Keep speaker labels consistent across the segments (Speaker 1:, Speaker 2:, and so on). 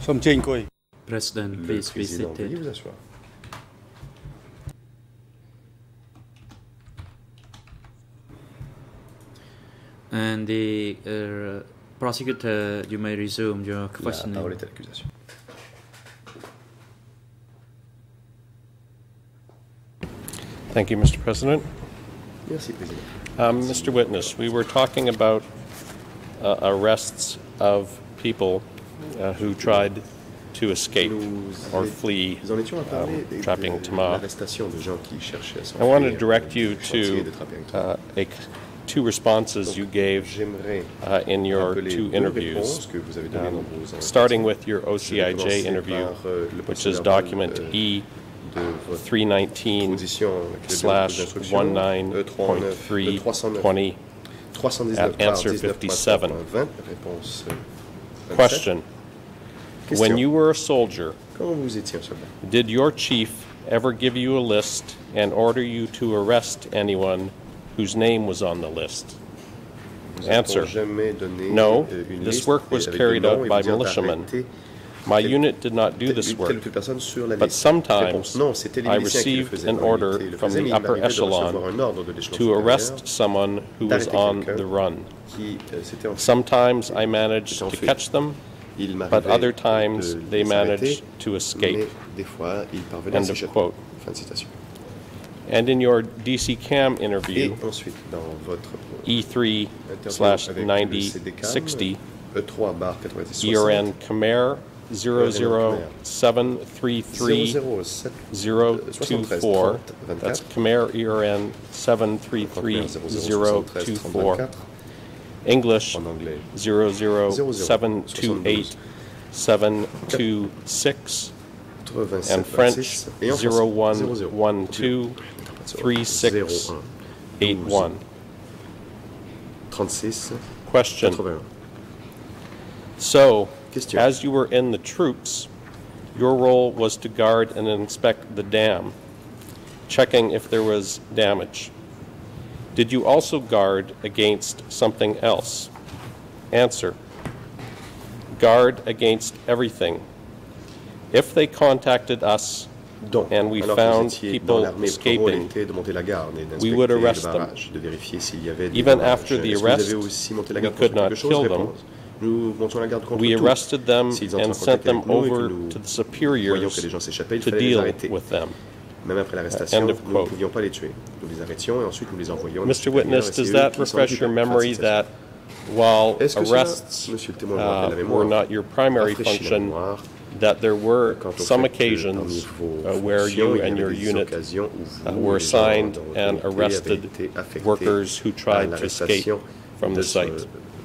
Speaker 1: Som dziękuję.
Speaker 2: President, please be seated. And the uh, prosecutor, you may resume your questioning.
Speaker 3: Thank you, Mr. President.
Speaker 4: Yes,
Speaker 3: um, Mr. Witness, we were talking about uh, arrests of people uh, who tried to escape or flee
Speaker 4: nous en étions à parler
Speaker 3: um,
Speaker 4: Trapeang
Speaker 3: Thma.
Speaker 4: l'arrestation de gens qui cherchaient à
Speaker 3: I want to direct you to
Speaker 4: de trapping Tama.
Speaker 3: uh, a, two responses you gave uh, in your two interviews,
Speaker 4: réponses que vous avez données
Speaker 3: um,
Speaker 4: dans vos entretiens.
Speaker 3: starting with your OCIJ interview,
Speaker 4: euh,
Speaker 3: which is document
Speaker 4: euh,
Speaker 3: E
Speaker 4: de votre
Speaker 3: 319
Speaker 4: position avec le
Speaker 3: slash
Speaker 4: bureau d'instruction, E 39, E 309,
Speaker 3: 19.320 at answer 57. Question. When you were a soldier,
Speaker 4: Quand vous étiez un soldat,
Speaker 3: Did your chief ever give you a list and order you to arrest anyone whose name was on the list? Answer.
Speaker 4: jamais donné
Speaker 3: No,
Speaker 4: euh, une
Speaker 3: this
Speaker 4: liste
Speaker 3: work was
Speaker 4: avec
Speaker 3: carried
Speaker 4: noms
Speaker 3: out
Speaker 4: et
Speaker 3: by militiamen.
Speaker 4: d'arrêter
Speaker 3: My unit did not do this work,
Speaker 4: ou telle personne sur la
Speaker 3: but sometimes
Speaker 4: Réponse, non, c'était les
Speaker 3: I
Speaker 4: miliciens qui le
Speaker 3: received an order
Speaker 4: réalité, ils le
Speaker 3: from the upper
Speaker 4: m'arrivait de recevoir
Speaker 3: echelon
Speaker 4: un ordre de l'échelon
Speaker 3: to arrest someone who was on the run.
Speaker 4: euh.
Speaker 3: Sometimes I managed to catch them, but other times they managed to escape.
Speaker 4: des fois, ils parvenaient à
Speaker 3: End of quote.
Speaker 4: Fin de citation.
Speaker 3: And in your DC CAM interview,
Speaker 4: ensuite, dans votre
Speaker 3: E3
Speaker 4: interview
Speaker 3: slash
Speaker 4: avec le
Speaker 3: 9060,
Speaker 4: CDCAM, E3 barre 90
Speaker 3: Khmer 00733
Speaker 4: 007
Speaker 3: 024. That's Khmer ERN 733024. English
Speaker 4: en anglais
Speaker 3: 00728 726.
Speaker 4: 87
Speaker 3: And French
Speaker 4: 26 et en français
Speaker 3: 0112 3681.
Speaker 4: 36
Speaker 3: Question. So. As you were in the troops, your role was to guard and inspect the dam, checking if there was damage. Did you also guard against something else? Answer. Guard against everything. If they contacted us,
Speaker 4: Donc,
Speaker 3: And we found people
Speaker 4: dans l'armée, votre rôle
Speaker 3: escaping.
Speaker 4: était de monter la garde
Speaker 3: We would arrest them.
Speaker 4: barrage, de vérifier s'il y avait des
Speaker 3: Even after the arrest,
Speaker 4: vous avez aussi monté la
Speaker 3: we could not
Speaker 4: chose
Speaker 3: kill them.
Speaker 4: Réponse. Nous montions la garde contre
Speaker 3: we arrested them
Speaker 4: S'ils entrent en
Speaker 3: and sent them
Speaker 4: nous
Speaker 3: over
Speaker 4: nous
Speaker 3: to the superiors
Speaker 4: que les gens s'échappaient, il
Speaker 3: to deal with them.
Speaker 4: Même après l'arrestation, nous ne pouvions pas les tuer. Nous les arrêtions et ensuite nous les envoyions.
Speaker 3: Mr. Witness, does that refresh your memory
Speaker 4: Fin de citation.
Speaker 3: that while
Speaker 4: Est-ce que cela,
Speaker 3: arrests
Speaker 4: Monsieur le témoin, me rappelle
Speaker 3: uh, were not your primary function, that there were some
Speaker 4: fait que parmi
Speaker 3: occasions uh, where you and your unit uh, were assigned and arrested workers who tried to escape from the site.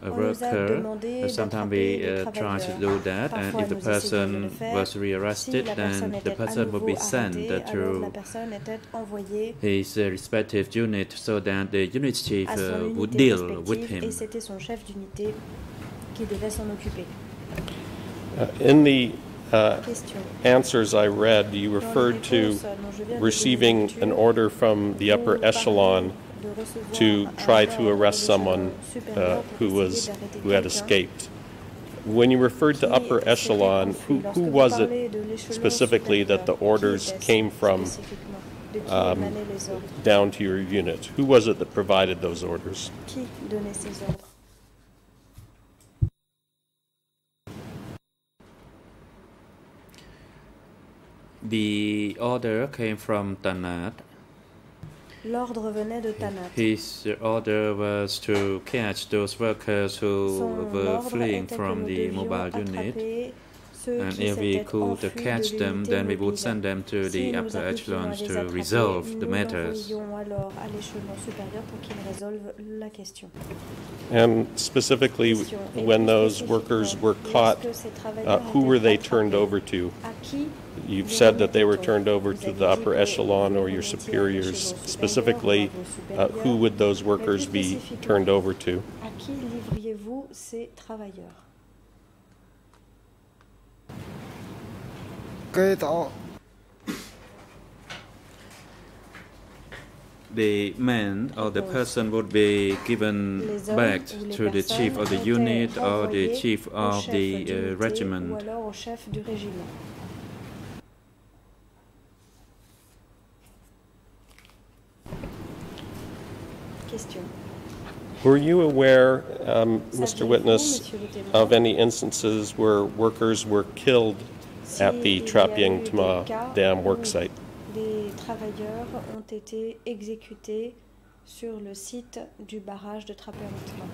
Speaker 2: a
Speaker 5: On nous a
Speaker 2: worker, uh, sometimes we
Speaker 5: d'attraper
Speaker 2: uh, try to do that, and if the
Speaker 5: nous essayons de le
Speaker 2: person was
Speaker 5: Si
Speaker 2: rearrested, then the person would be sent
Speaker 5: arrêtée, alors la
Speaker 2: to
Speaker 5: personne était envoyée
Speaker 2: his uh, respective unit so that the unit chief uh, would deal with him.
Speaker 5: et c'était son chef d'unité qui devait s'en occuper.
Speaker 3: Uh, in the uh, answers I read, you referred to
Speaker 5: réponses dont je viens de
Speaker 3: receiving an order from the upper echelon
Speaker 5: de recevoir
Speaker 3: to try to arrest someone uh, who was who had escaped. When you referred to upper echelon, who, who was it specifically that the orders came from um, down to your unit? Who was it that provided those orders?
Speaker 2: The order came from Tanat.
Speaker 5: L'ordre venait de Tanat.
Speaker 2: His order was to catch those workers who
Speaker 5: Son
Speaker 2: were fleeing from the mobile unit.
Speaker 5: Attraper ceux
Speaker 2: And if we could catch them, then we would send them to the upper
Speaker 5: arrivions à
Speaker 2: echelons to resolve the
Speaker 5: nous
Speaker 2: matters.
Speaker 5: l'envoyions alors à l'échelon supérieur pour qu'il résolve la question.
Speaker 3: And specifically, when those workers were caught, uh, who were they turned over to? You've said that they were turned over to the upper echelon or your superiors. Specifically,
Speaker 5: ou à vos
Speaker 3: uh, who would those workers be turned over to?
Speaker 5: À qui livriez-vous avez-vous ces travailleurs
Speaker 1: គេទៅ
Speaker 2: The man or the person would be given back to the chief of the
Speaker 5: personnes ont été
Speaker 2: unit or the chief of the uh, regiment.
Speaker 5: alors au chef du régiment. Question.
Speaker 3: Were you aware, um, Mr. Witness,
Speaker 5: monsieur le témoin,
Speaker 3: of any instances where workers were killed at the
Speaker 5: il y a
Speaker 3: Trapeang
Speaker 5: Thma
Speaker 3: Dam worksite?
Speaker 5: Des travailleurs ont été exécutés sur le site du barrage de Trapeantma.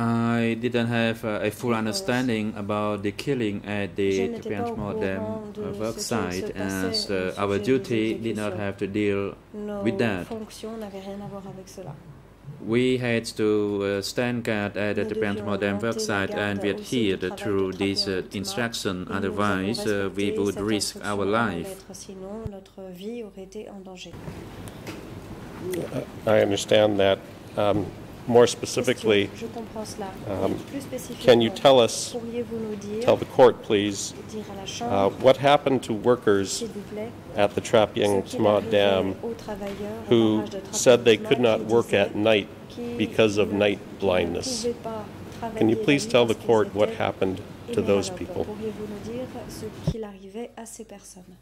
Speaker 2: I didn't have uh, a full understanding about the killing at the
Speaker 5: n'étais pas
Speaker 2: Dam
Speaker 5: courant de
Speaker 2: uh,
Speaker 5: ce qu'il
Speaker 2: work site as uh, our duty did not have to deal with that.
Speaker 5: fonctions n'avaient rien à voir avec cela.
Speaker 2: We had to uh, stand guard at the
Speaker 5: Nous
Speaker 2: Tapiansmo Dam
Speaker 5: monter
Speaker 2: work site and we
Speaker 5: au site du
Speaker 2: adhered to
Speaker 5: de
Speaker 2: these uh,
Speaker 5: Trapeantma.
Speaker 2: instructions, otherwise uh, we would risk our
Speaker 5: en
Speaker 2: life.
Speaker 5: lettres, sinon notre vie aurait été en danger.
Speaker 3: I understand that. Um, More specifically,
Speaker 5: Question. Je comprends cela.
Speaker 3: um, can you tell us,
Speaker 5: pourriez-vous nous dire,
Speaker 3: tell the court, please,
Speaker 5: dire à la
Speaker 3: uh, what happened to workers
Speaker 5: s'il vous plaît,
Speaker 3: at the Trapeang
Speaker 5: qu'il
Speaker 3: Dam
Speaker 5: aux travailleurs au
Speaker 3: who said they could not work at night because of night blindness?
Speaker 5: pouvaient pas travailler
Speaker 3: Can you please tell the court what happened to those people?
Speaker 5: Pourriez-vous nous dire ce qu'il arrivait à ces personnes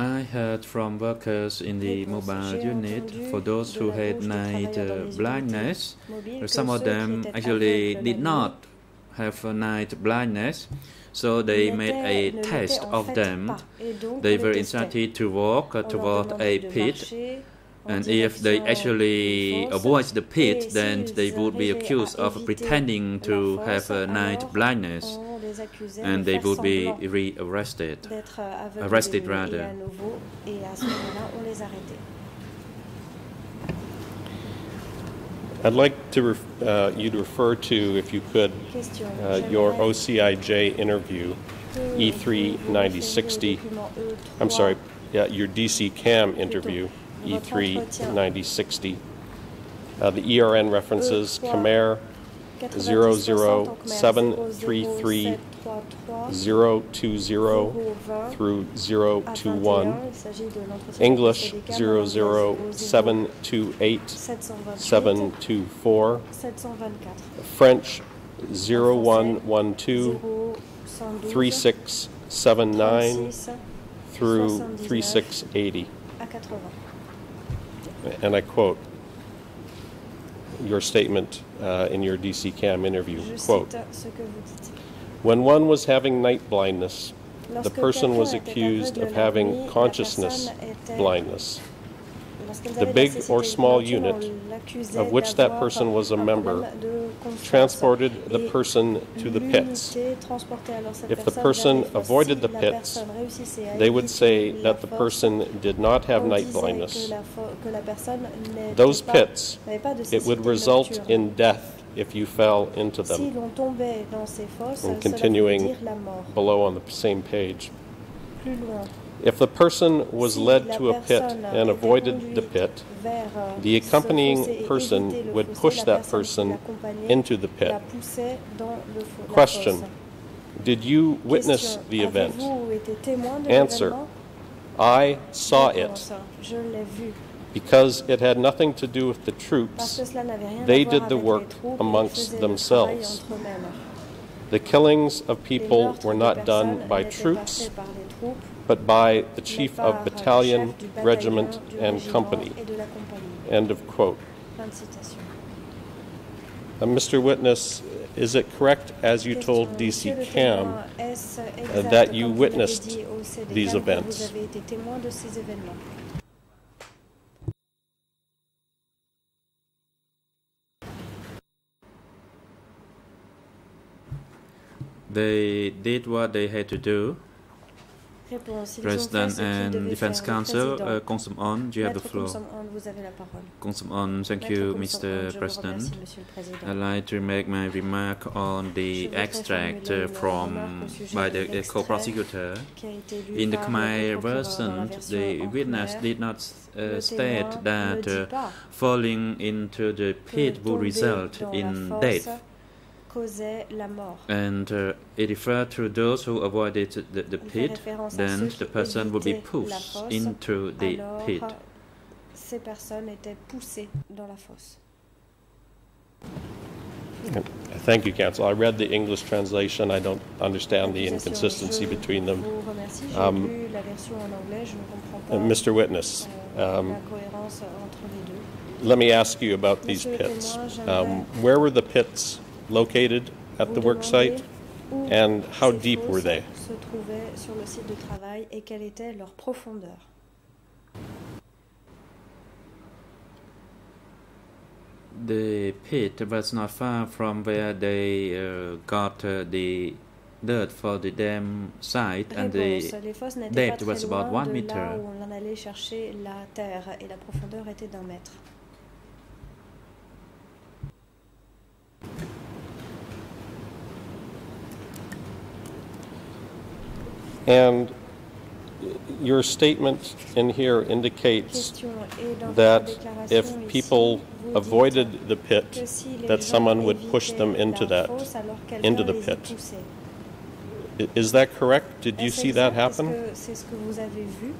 Speaker 2: I heard from workers in the mobile unit for those who had night uh, blindness. Some of them actually did not have a night blindness, so they made a test of them.
Speaker 5: pas. Et donc,
Speaker 2: They were instructed to walk toward a pit, and if they actually avoid the pit, then they would be accused of pretending to have a night blindness,
Speaker 5: on les accusait
Speaker 2: and they would be re-arrested. arrested rather.
Speaker 5: Et à nouveau, et à ce moment-là, on les arrêtait.
Speaker 3: I'd like to ref- uh, you to refer to, if you could, uh, your OCIJ interview, E3
Speaker 5: vous vous référiez
Speaker 3: 9060.
Speaker 5: au document E3,
Speaker 3: I'm sorry, yeah, your DC CAM interview,
Speaker 5: Votre
Speaker 3: E3
Speaker 5: entretien.
Speaker 3: 9060. Uh, the ERN references
Speaker 5: E3
Speaker 3: Khmer
Speaker 5: 90
Speaker 3: zero,
Speaker 5: 60
Speaker 3: zero,
Speaker 5: en Khmer,
Speaker 3: seven,
Speaker 5: 00
Speaker 3: three, three,
Speaker 5: 733
Speaker 3: 020
Speaker 5: 020
Speaker 3: through
Speaker 5: à
Speaker 3: 021.
Speaker 5: 21. Il s'agit de l'entretien
Speaker 3: English
Speaker 5: précédé
Speaker 3: 00728 724.
Speaker 5: 724
Speaker 3: French 0112
Speaker 5: 0112
Speaker 3: 3679 through
Speaker 5: 79
Speaker 3: 3680.
Speaker 5: À 80.
Speaker 3: And I quote your statement uh, in your DC CAM interview.
Speaker 5: Je
Speaker 3: Quote,
Speaker 5: cite ce que vous dites.
Speaker 3: when one was having night blindness, the person was accused of having consciousness blindness, the big or small unit of which that person was a member transported the person to the pits. If the person avoided the pits, They would say that the person did not have night blindness. Those pits, it would result in death if you fell into them. And continuing. Below on the same page. If the person was led to a pit and avoided the pit,
Speaker 5: euh,
Speaker 3: the accompanying person would push that person into the pit.
Speaker 5: la poussait dans le fo- la
Speaker 3: Question. Did you witness the event?
Speaker 5: Avez-vous été témoin de
Speaker 3: Answer. I saw it
Speaker 5: Je l'ai vu.
Speaker 3: because it had nothing to do with the troops.
Speaker 5: que cela n'avait rien
Speaker 3: They did the work
Speaker 5: les troupes, ils
Speaker 3: amongst themselves.
Speaker 5: travail entre eux-mêmes.
Speaker 3: The killings of people were not done by troops,
Speaker 5: faits par les troupes,
Speaker 3: but by the chief of
Speaker 5: le
Speaker 3: battalion,
Speaker 5: chef
Speaker 3: regiment, and company.
Speaker 5: et de la compagnie.
Speaker 3: End of quote.
Speaker 5: Fin de citation.
Speaker 3: Uh, Mr. Witness, is it correct, as you told DC CAM, uh, that you witnessed
Speaker 5: dit au CDCAM,
Speaker 3: these events?
Speaker 5: Vous avez été témoin de ces événements.
Speaker 2: They did what they had to do.
Speaker 5: Réponse. Ils ont fait
Speaker 2: President and Defense. Council, uh, Sam Onn, you have the floor.
Speaker 5: Komsom-on, vous avez la parole.
Speaker 2: Kong Sam Onn,
Speaker 5: thank
Speaker 2: you, Mr. President.
Speaker 5: remercie, Monsieur le Président.
Speaker 2: I'd like to make my remark on the extract uh, from
Speaker 5: remarque au sujet
Speaker 2: by the uh, co-prosecutor.
Speaker 5: qui a été lu
Speaker 2: In the Khmer
Speaker 5: le procureur dans la
Speaker 2: version,
Speaker 5: version
Speaker 2: the witness did not uh, state that uh, falling into the pit would result in death.
Speaker 5: Fosse causait la mort.
Speaker 2: And uh, it referred to those who avoided the, the
Speaker 5: Il
Speaker 2: pit, then the person would be pushed
Speaker 5: fosse,
Speaker 2: into the
Speaker 5: alors
Speaker 2: pit.
Speaker 5: ces personnes étaient poussées dans la fosse.
Speaker 3: Thank you, counsel. I read the English translation. I don't understand the inconsistency between them.
Speaker 5: vous remercie. J'ai
Speaker 3: Um,
Speaker 5: lu la version en anglais, je ne comprends
Speaker 3: Uh,
Speaker 5: pas
Speaker 3: Mr. Witness,
Speaker 5: euh,
Speaker 3: um,
Speaker 5: la cohérence entre les deux.
Speaker 3: let me ask you about these pits. Um, where were the pits located at the work site? And how deep were they?
Speaker 5: se trouvaient sur le site de travail et quelle était leur profondeur?
Speaker 2: The pit was not far from where they uh, got uh, the dirt for the dam site, and
Speaker 5: Réponse.
Speaker 2: the depth was about
Speaker 5: loin
Speaker 2: one
Speaker 5: de
Speaker 2: meter.
Speaker 5: là où on en allait chercher la terre et la profondeur était d'un mètre.
Speaker 3: And your statement in here indicates
Speaker 5: Question et dans
Speaker 3: that if people avoided the pit, that someone would push them into that, into the pit. Is that correct? Did you see that happen?
Speaker 5: que c'est ce que vous avez vu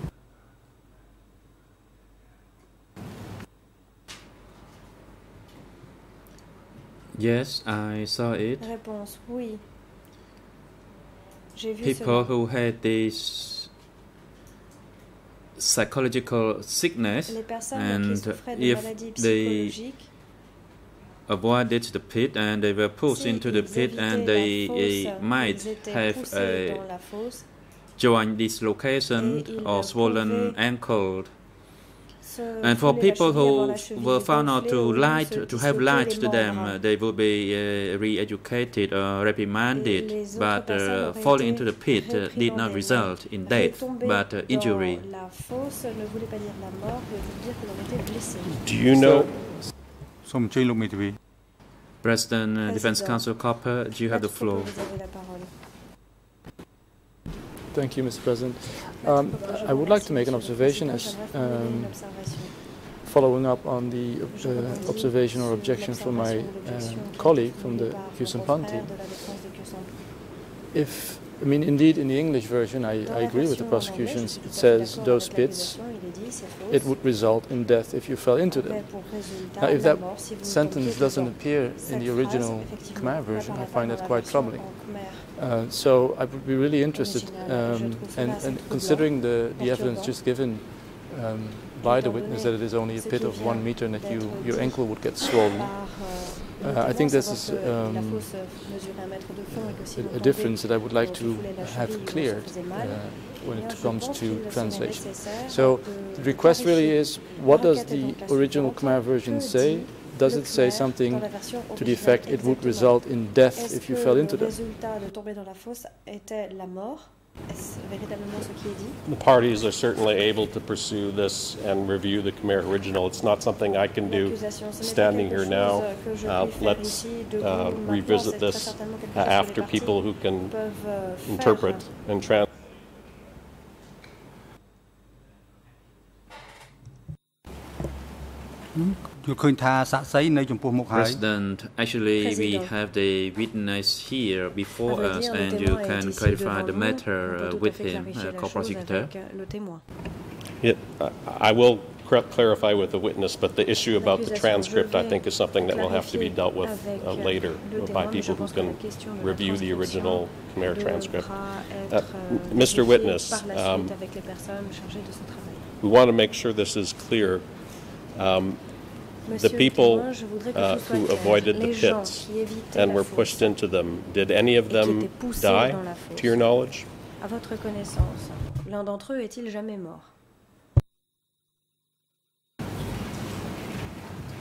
Speaker 2: yes, I saw it.
Speaker 5: Réponse oui. J'ai vu
Speaker 2: People who had this psychological sickness and
Speaker 5: qui souffraient de
Speaker 2: if they avoided the pit and they were pushed
Speaker 5: si
Speaker 2: into the pit and they
Speaker 5: fosse,
Speaker 2: might have a
Speaker 5: dans la fosse,
Speaker 2: joined dislocation or swollen ankle. And for people who were found out to lie, to have lied to them, they will be uh, re-educated or reprimanded, but uh, falling into the pit uh, did not result in death, but uh, injury.
Speaker 3: Do you know?
Speaker 2: President uh, Defense Council Koppe, do you have the floor?
Speaker 6: Thank you, Mr. President. Um, I would like to make an observation as um, following up on the uh, observation or objection from my
Speaker 5: a
Speaker 6: colleague from the Kusampanti. If, I mean, indeed, in the English version, I, I agree with the prosecutions. It says those pits, it would result in death if you fell into them. Now, if that sentence doesn't appear in the original Khmer version, I find that quite troubling. Uh, so I would be really interested, um, and, and considering the, the evidence just given um, by the witness that it is only a pit of one meter and that you, your ankle would get swollen.
Speaker 5: Euh,
Speaker 6: Uh, I think this is um,
Speaker 5: fosse mesurait un mètre de fond et que si
Speaker 6: a, a difference that I would like to
Speaker 5: foulait la cheville,
Speaker 6: have cleared uh, when it comes to translation. So the request really is, what does the original. Khmer version say?
Speaker 5: Dit
Speaker 6: Does it say something
Speaker 5: dans la version
Speaker 6: to the effect it would result in death if you fell into them?
Speaker 5: résultat de tomber dans la fosse était la mort Est-ce véritablement ce qui est dit
Speaker 3: the parties are certainly able to pursue this and review the Khmer original. It's not something I can do
Speaker 5: L'accusation, ce n'est pas
Speaker 3: standing here now. Uh, let's uh, revisit this uh,
Speaker 5: chose que les
Speaker 3: after people who can
Speaker 5: peuvent, euh, faire.
Speaker 3: interpret and translate.
Speaker 7: យល់
Speaker 2: President, actually we have the witness here before us and you can clarify the matter uh, with him, uh, co-prosecutor.
Speaker 3: Yeah, I will clarify with the witness, but the issue about the transcript, I think, is something that will have to be dealt with uh, later by people who can review the original Khmer transcript. Uh, Mr. Witness, um, we want to make sure this is clear. Um, the
Speaker 5: le
Speaker 3: people
Speaker 5: témoin, je voudrais que
Speaker 3: uh,
Speaker 5: ce soit
Speaker 3: who
Speaker 5: clair.
Speaker 3: avoided the
Speaker 5: Les gens
Speaker 3: pits
Speaker 5: qui évitaient
Speaker 3: and
Speaker 5: la
Speaker 3: were
Speaker 5: fosse,
Speaker 3: pushed into them, did any of
Speaker 5: Et qui
Speaker 3: them
Speaker 5: étaient poussés
Speaker 3: die,
Speaker 5: dans la fosse.
Speaker 3: to your knowledge?
Speaker 5: À votre connaissance, l'un d'entre eux est-il jamais mort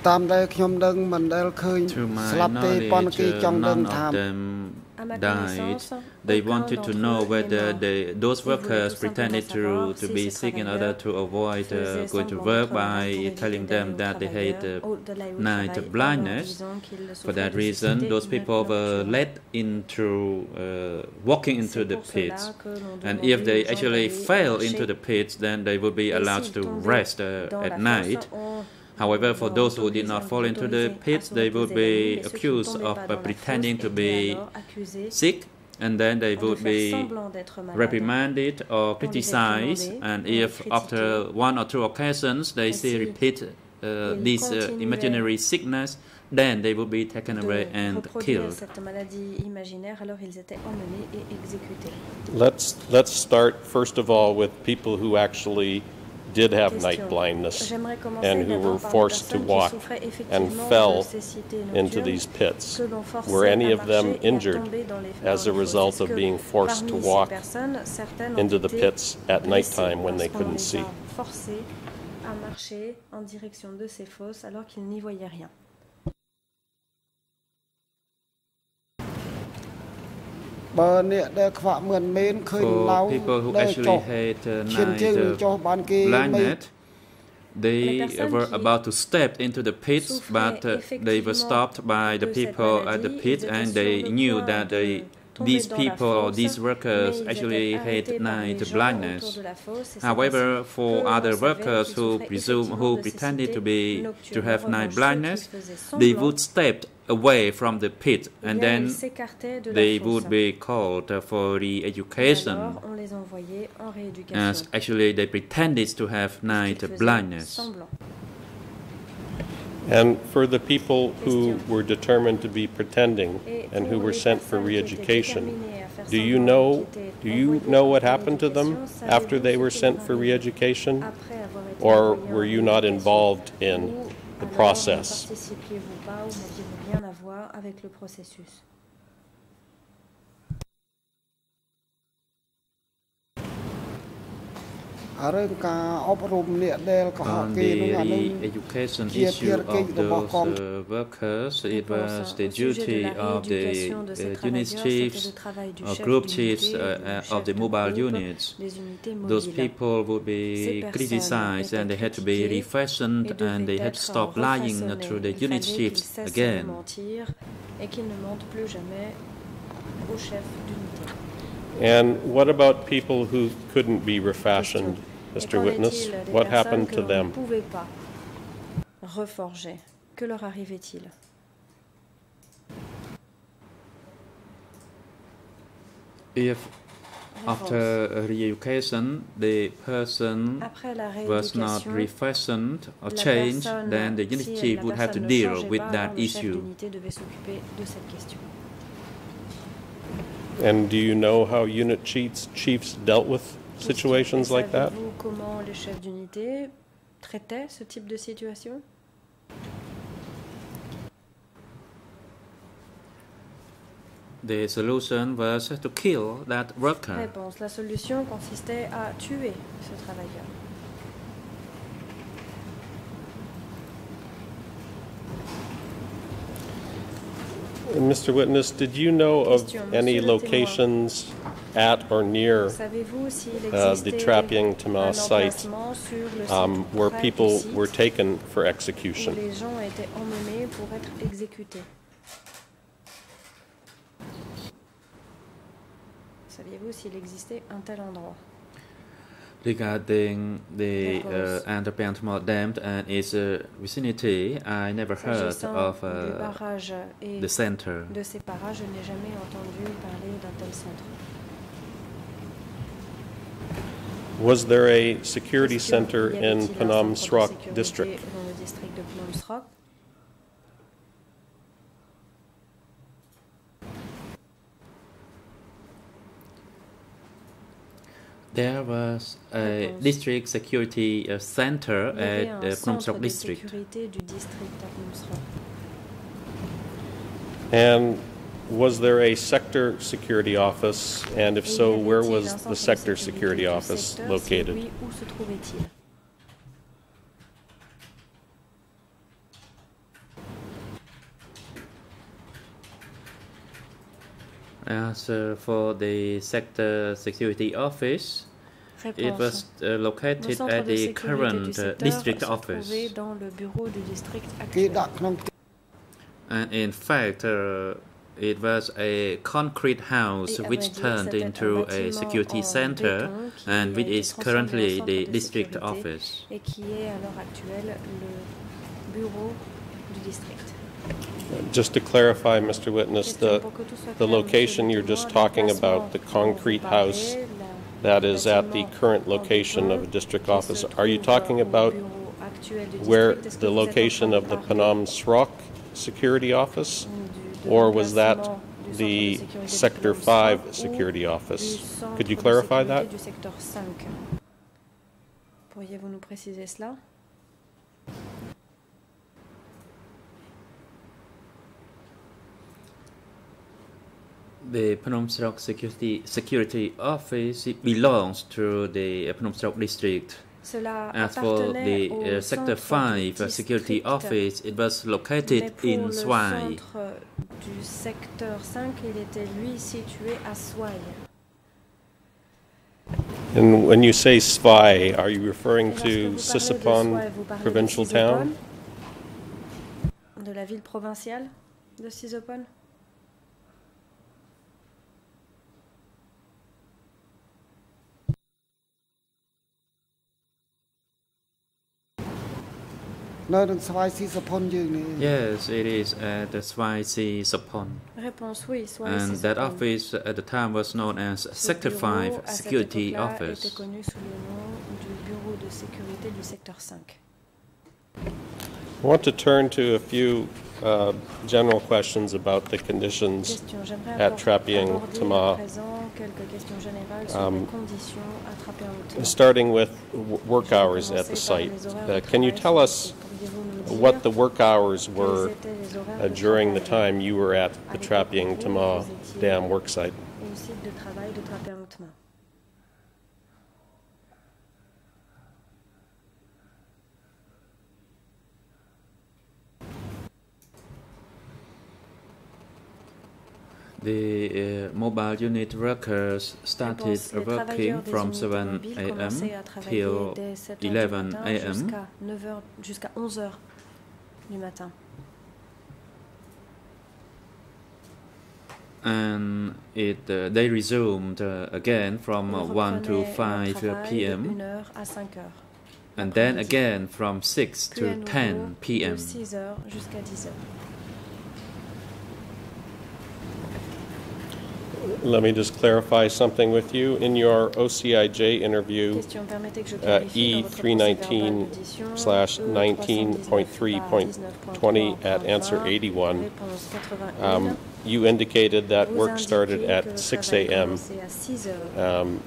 Speaker 1: តាមដែលខ្ញុំដឹងមិនដែលឃើញ
Speaker 2: To my
Speaker 1: ស្លាប់ទេប៉ុន្តែ
Speaker 2: knowledge,
Speaker 1: គេចង់
Speaker 2: uh,
Speaker 1: ដឹង
Speaker 2: none
Speaker 1: ថា
Speaker 2: Of them
Speaker 5: À ma
Speaker 2: died, they wanted to know whether they, those workers pretended to, to be sick in order to avoid uh, going to work by telling them that they had uh,
Speaker 5: au- d'aller au
Speaker 2: night
Speaker 5: travail en leur
Speaker 2: blindness. For that reason, those people were led into uh, walking into the pits. And if they actually fell into the pits, then they would be allowed to rest uh, at night.
Speaker 5: On
Speaker 2: However, for those who did not fall into the
Speaker 5: autorisait à
Speaker 2: pits, they would
Speaker 5: reposer la nuit,
Speaker 2: be
Speaker 5: mais ceux qui
Speaker 2: accused of
Speaker 5: pas
Speaker 2: uh,
Speaker 5: dans la
Speaker 2: pretending to be sick, and then they would be
Speaker 5: semblant d'être malades.
Speaker 2: reprimanded or criticized. And if after one or two occasions they
Speaker 5: Et
Speaker 2: still repeat uh, this uh, imaginary sickness, then they would be taken away and killed.
Speaker 5: cette maladie imaginaire, alors ils étaient emmenés et exécutés.
Speaker 3: Let's, let's start, first of all, with people who actually did have night blindness and who were forced to walk and fell into these pits.
Speaker 5: que l'on forçait
Speaker 3: Were any of them
Speaker 5: marcher et à
Speaker 3: injured
Speaker 5: tomber dans les-
Speaker 3: as a result of being forced to walk
Speaker 5: personnes, certaines ont
Speaker 3: into the pits at nighttime when they couldn't see?
Speaker 5: à marcher en direction de ces fosses alors qu'ils n'y voyaient rien. "
Speaker 1: បើអ្នកដែលខ្វាក់មិនមែនឃើញឡៅ
Speaker 2: For people who
Speaker 1: ដែលចុ
Speaker 2: actually ះ had uh,
Speaker 1: ឈាន
Speaker 2: night
Speaker 1: ជើងនឹងចុះ
Speaker 2: uh,
Speaker 1: បានគេមិន
Speaker 2: blindness, they
Speaker 5: Les personnes
Speaker 2: were
Speaker 5: qui
Speaker 2: about to step into the pits,
Speaker 5: souffraient
Speaker 2: but uh, they were
Speaker 5: effectivement
Speaker 2: stopped by the
Speaker 5: de cette
Speaker 2: people at the
Speaker 5: maladie,
Speaker 2: pit,
Speaker 5: ils étaient
Speaker 2: and
Speaker 5: sur
Speaker 2: they
Speaker 5: le
Speaker 2: knew
Speaker 5: point
Speaker 2: that
Speaker 5: de
Speaker 2: they,
Speaker 5: tomber
Speaker 2: these people these workers actually had
Speaker 5: arrêtés par les
Speaker 2: night blindness.
Speaker 5: de la fosse, et c'est
Speaker 2: However, for other workers who presume who pretended to be to have night
Speaker 5: revanche, ceux qui
Speaker 2: blindness, they would step away from the pit,
Speaker 5: eh
Speaker 2: and then
Speaker 5: ils s'écartaient de la
Speaker 2: they would be called for re-education,
Speaker 5: alors, on les envoyait en
Speaker 2: as actually they pretended to have night blindness.
Speaker 3: And for the people who were determined to be pretending and who were sent for re-education, do you know, do you know what happened to them after they were sent for re-education? Or were you not involved in the process?
Speaker 5: ne participiez-vous pas ou n'aviez-vous rien à voir avec le processus
Speaker 1: អា រឿងការអប់រំអ្នកដែលកុហក
Speaker 2: On
Speaker 1: គេ
Speaker 2: the
Speaker 1: នោះអានឹង
Speaker 2: re-education
Speaker 1: Kia
Speaker 2: issue
Speaker 1: Pierre King
Speaker 2: of
Speaker 1: de
Speaker 2: those
Speaker 1: Bacon.
Speaker 2: uh, workers, it
Speaker 5: Pour
Speaker 2: was
Speaker 5: ça,
Speaker 2: the
Speaker 5: au sujet de
Speaker 2: duty
Speaker 5: la
Speaker 2: of the
Speaker 5: rééducation de ces
Speaker 2: uh, unit
Speaker 5: travailleurs,
Speaker 2: chiefs
Speaker 5: c'était le travail du
Speaker 2: or
Speaker 5: chef
Speaker 2: group
Speaker 5: d'unité,
Speaker 2: chiefs
Speaker 5: du
Speaker 2: uh, uh,
Speaker 5: chef
Speaker 2: of the
Speaker 5: de
Speaker 2: mobile
Speaker 5: groupe,
Speaker 2: units.
Speaker 5: des unités
Speaker 2: Those
Speaker 5: mobiles.
Speaker 2: people would
Speaker 5: Ces
Speaker 2: be
Speaker 5: personnes
Speaker 2: criticized and they had to be
Speaker 5: étaient
Speaker 2: refashioned
Speaker 5: et
Speaker 2: and they
Speaker 5: devaient
Speaker 2: had to
Speaker 5: être
Speaker 2: stop lying
Speaker 5: refaçonnés.
Speaker 2: through the
Speaker 5: Il
Speaker 2: unit
Speaker 5: fallait
Speaker 2: chiefs
Speaker 5: qu'ils cessent
Speaker 2: again.
Speaker 5: de mentir et qu'ils ne mentent plus jamais au chef d'unité.
Speaker 3: And what about people who couldn't be refashioned,
Speaker 5: Question. Et
Speaker 3: Mr. Witness? What happened to them?
Speaker 5: pouvait pas reforger Que leur arrivait-il
Speaker 2: If after a re-education the person was not
Speaker 5: rééducation,
Speaker 2: refashioned or changed, then the unit chief
Speaker 5: la
Speaker 2: would have to deal with
Speaker 5: pas,
Speaker 2: that
Speaker 5: alors le chef
Speaker 2: issue.
Speaker 5: d'unité devait s'occuper de cette.
Speaker 3: And do you know how unit chiefs, chiefs dealt with situations like that?
Speaker 5: Comment les chefs d'unité traitaient ce type de situation
Speaker 2: The solution was to kill that worker.
Speaker 5: Réponse. La solution consistait à tuer ce travailleur.
Speaker 3: And Mr. Witness, did you know of any locations at or near uh, the
Speaker 5: existait
Speaker 3: Trapping
Speaker 5: un
Speaker 3: Tama site
Speaker 5: emplacement sur le site
Speaker 3: um, where people were taken for execution?
Speaker 5: les gens étaient emmenés pour être exécutés Saviez-vous s'il existait un tel endroit
Speaker 2: Regarding the uh,
Speaker 5: Réponse.
Speaker 2: Antapantamot Dam and its uh, vicinity, I never heard of
Speaker 5: du
Speaker 2: uh,
Speaker 5: barrage et
Speaker 2: the center.
Speaker 5: de ces parages, je n'ai jamais entendu parler d'un tel centre.
Speaker 3: Was there a security
Speaker 5: Est-ce qu'il y
Speaker 3: center in
Speaker 5: un centre
Speaker 3: Srok district?
Speaker 5: Dans le district de Phnom Srok
Speaker 2: There was a district security uh, center
Speaker 5: Il y avait
Speaker 2: at the Phnom
Speaker 5: centre
Speaker 2: Sok
Speaker 5: de
Speaker 2: district.
Speaker 5: sécurité du district à Phnom Srok.
Speaker 3: And was there a sector security office? And if so, where was the sector security office located?
Speaker 2: Ah, so, for the sector security office. It was uh, located at the current uh, district office. And in fact, uh, it was a concrete house which turned into a security center and which is currently the district office.
Speaker 5: et qui est à l'heure actuelle le bureau du district.
Speaker 3: Just to clarify, Mr. Witness, the,
Speaker 5: pour que tout soit
Speaker 3: the location you're just talking about, the concrete house that is at the current location of a district office, are you talking about
Speaker 5: bureau actuel du
Speaker 3: where
Speaker 5: district. Est-ce que
Speaker 3: the
Speaker 5: vous êtes en train
Speaker 3: location of the
Speaker 5: parler
Speaker 3: Phnom Srok Security Office? Mm.
Speaker 5: Du- de
Speaker 3: Or was that
Speaker 5: l'emplacement du centre de
Speaker 3: the Sector 5 Security Office? Could you clarify that?
Speaker 5: du secteur 5 Pourriez-vous nous préciser cela
Speaker 2: The Phnom Srok Security Security Office belongs to the Phnom Srok district.
Speaker 5: Cela
Speaker 2: As for the uh, Sector 5 uh, Security. Office, it was located in
Speaker 5: le
Speaker 2: Swai.
Speaker 5: du secteur 5, il était lui situé à Swai.
Speaker 3: And when you say Svay, are you referring to
Speaker 5: vous parlez de
Speaker 3: Sissepan
Speaker 5: Swai, vous parlez de
Speaker 3: Provincial Town?
Speaker 5: De la ville provinciale de Sisopon "
Speaker 2: Yes it is uh, the
Speaker 5: Svay Sisophon
Speaker 2: And that office at the time was known as Sector 5 Security Office.
Speaker 5: était
Speaker 3: I want to turn to a few uh, general questions about the conditions at
Speaker 5: Trapeang
Speaker 3: Thma.
Speaker 5: à présent quelques questions générales sur
Speaker 3: Um,
Speaker 5: les conditions à Trapeang
Speaker 3: starting with work hours at the site. Uh, Can you tell us what the work hours were uh, during the time you were at the Trapeang Thma Dam work site?
Speaker 5: au site de travail de Trapeang Tma
Speaker 2: The uh, mobile unit workers started working from 7 a.m.
Speaker 5: commençaient à travailler
Speaker 2: till
Speaker 5: dès 7 heures
Speaker 2: 11 a.m.
Speaker 5: jusqu'à 9 heures, jusqu'à 11 heures du matin.
Speaker 2: and it uh, they resumed uh, again from uh, 1 to 5 p.m.
Speaker 5: de 1 heure à 5 heures.
Speaker 2: and then again from 6
Speaker 5: Puis à
Speaker 2: to
Speaker 5: nouveau
Speaker 2: 10 p.m.
Speaker 5: de 6 heures jusqu'à 10 heures.
Speaker 3: Let me just clarify something with you. In your OCIJ interview,
Speaker 5: Question, permettez que je
Speaker 3: uh,
Speaker 5: clarifie dans votre procès verbal
Speaker 3: E319
Speaker 5: d'audition,
Speaker 3: slash
Speaker 5: E
Speaker 3: 19.3.20 at answer 81, um, you indicated that work started at 6 a.m.
Speaker 5: commençait à 6 heures.
Speaker 3: Um,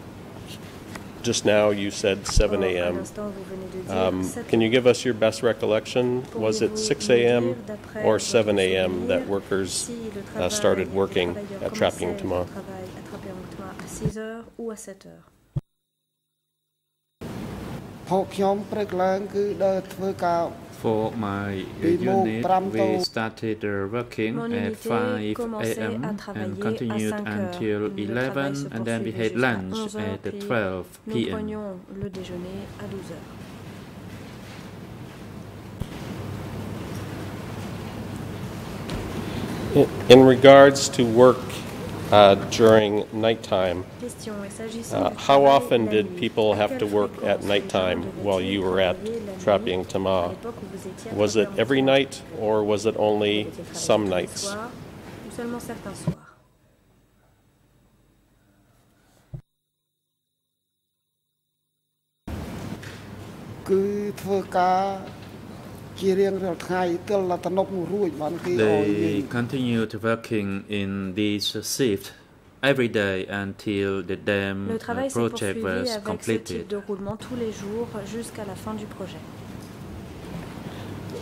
Speaker 3: Just now, you said 7 a.m.
Speaker 5: l'instant, vous venez de dire
Speaker 3: Um, Can you give us your best recollection? Was it 6 a.m. or 7 a.m. that workers
Speaker 5: si le
Speaker 3: uh,
Speaker 5: travail
Speaker 3: started
Speaker 5: des
Speaker 3: working
Speaker 5: travailleurs
Speaker 3: at
Speaker 5: commençait
Speaker 3: Trapping
Speaker 5: le
Speaker 2: for my unit, we started uh, working at 5 a.m. and continued until 11, and then we had lunch at 12 p.m.
Speaker 3: In regards to work uh, during nighttime,
Speaker 5: Question, il s'agissait
Speaker 3: uh, how often did people have to work at nighttime while you were at
Speaker 5: travailler la Trapeang
Speaker 3: Thma?
Speaker 5: l'époque où vous étiez à
Speaker 3: Was it every night or was it only some
Speaker 5: tous les
Speaker 3: nights?
Speaker 5: soirs
Speaker 2: they continue to working in this shift every day until the dam uh, project was completed.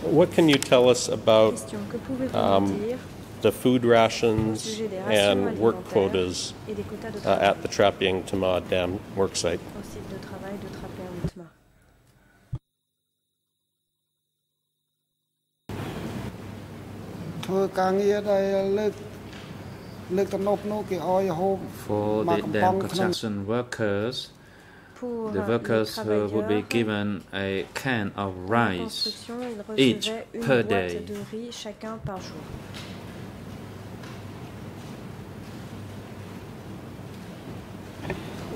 Speaker 3: What can you tell us about um, the food rations and work quotas uh, at the Trapeang Tamad Dam
Speaker 5: worksite?
Speaker 1: ធ្វើការងារដែលលើក លើកតំណប់នោះគេឲ្យហូប
Speaker 2: For
Speaker 1: មក
Speaker 2: the
Speaker 1: កំប៉ុង
Speaker 2: dam
Speaker 1: ក្នុង
Speaker 2: construction workers,
Speaker 5: Pour
Speaker 2: the
Speaker 5: les
Speaker 2: workers uh, would be
Speaker 5: travailleurs
Speaker 2: given a can of
Speaker 5: en
Speaker 2: rice
Speaker 5: construction, ils
Speaker 2: each
Speaker 5: recevaient une
Speaker 2: per
Speaker 5: boîte
Speaker 2: day.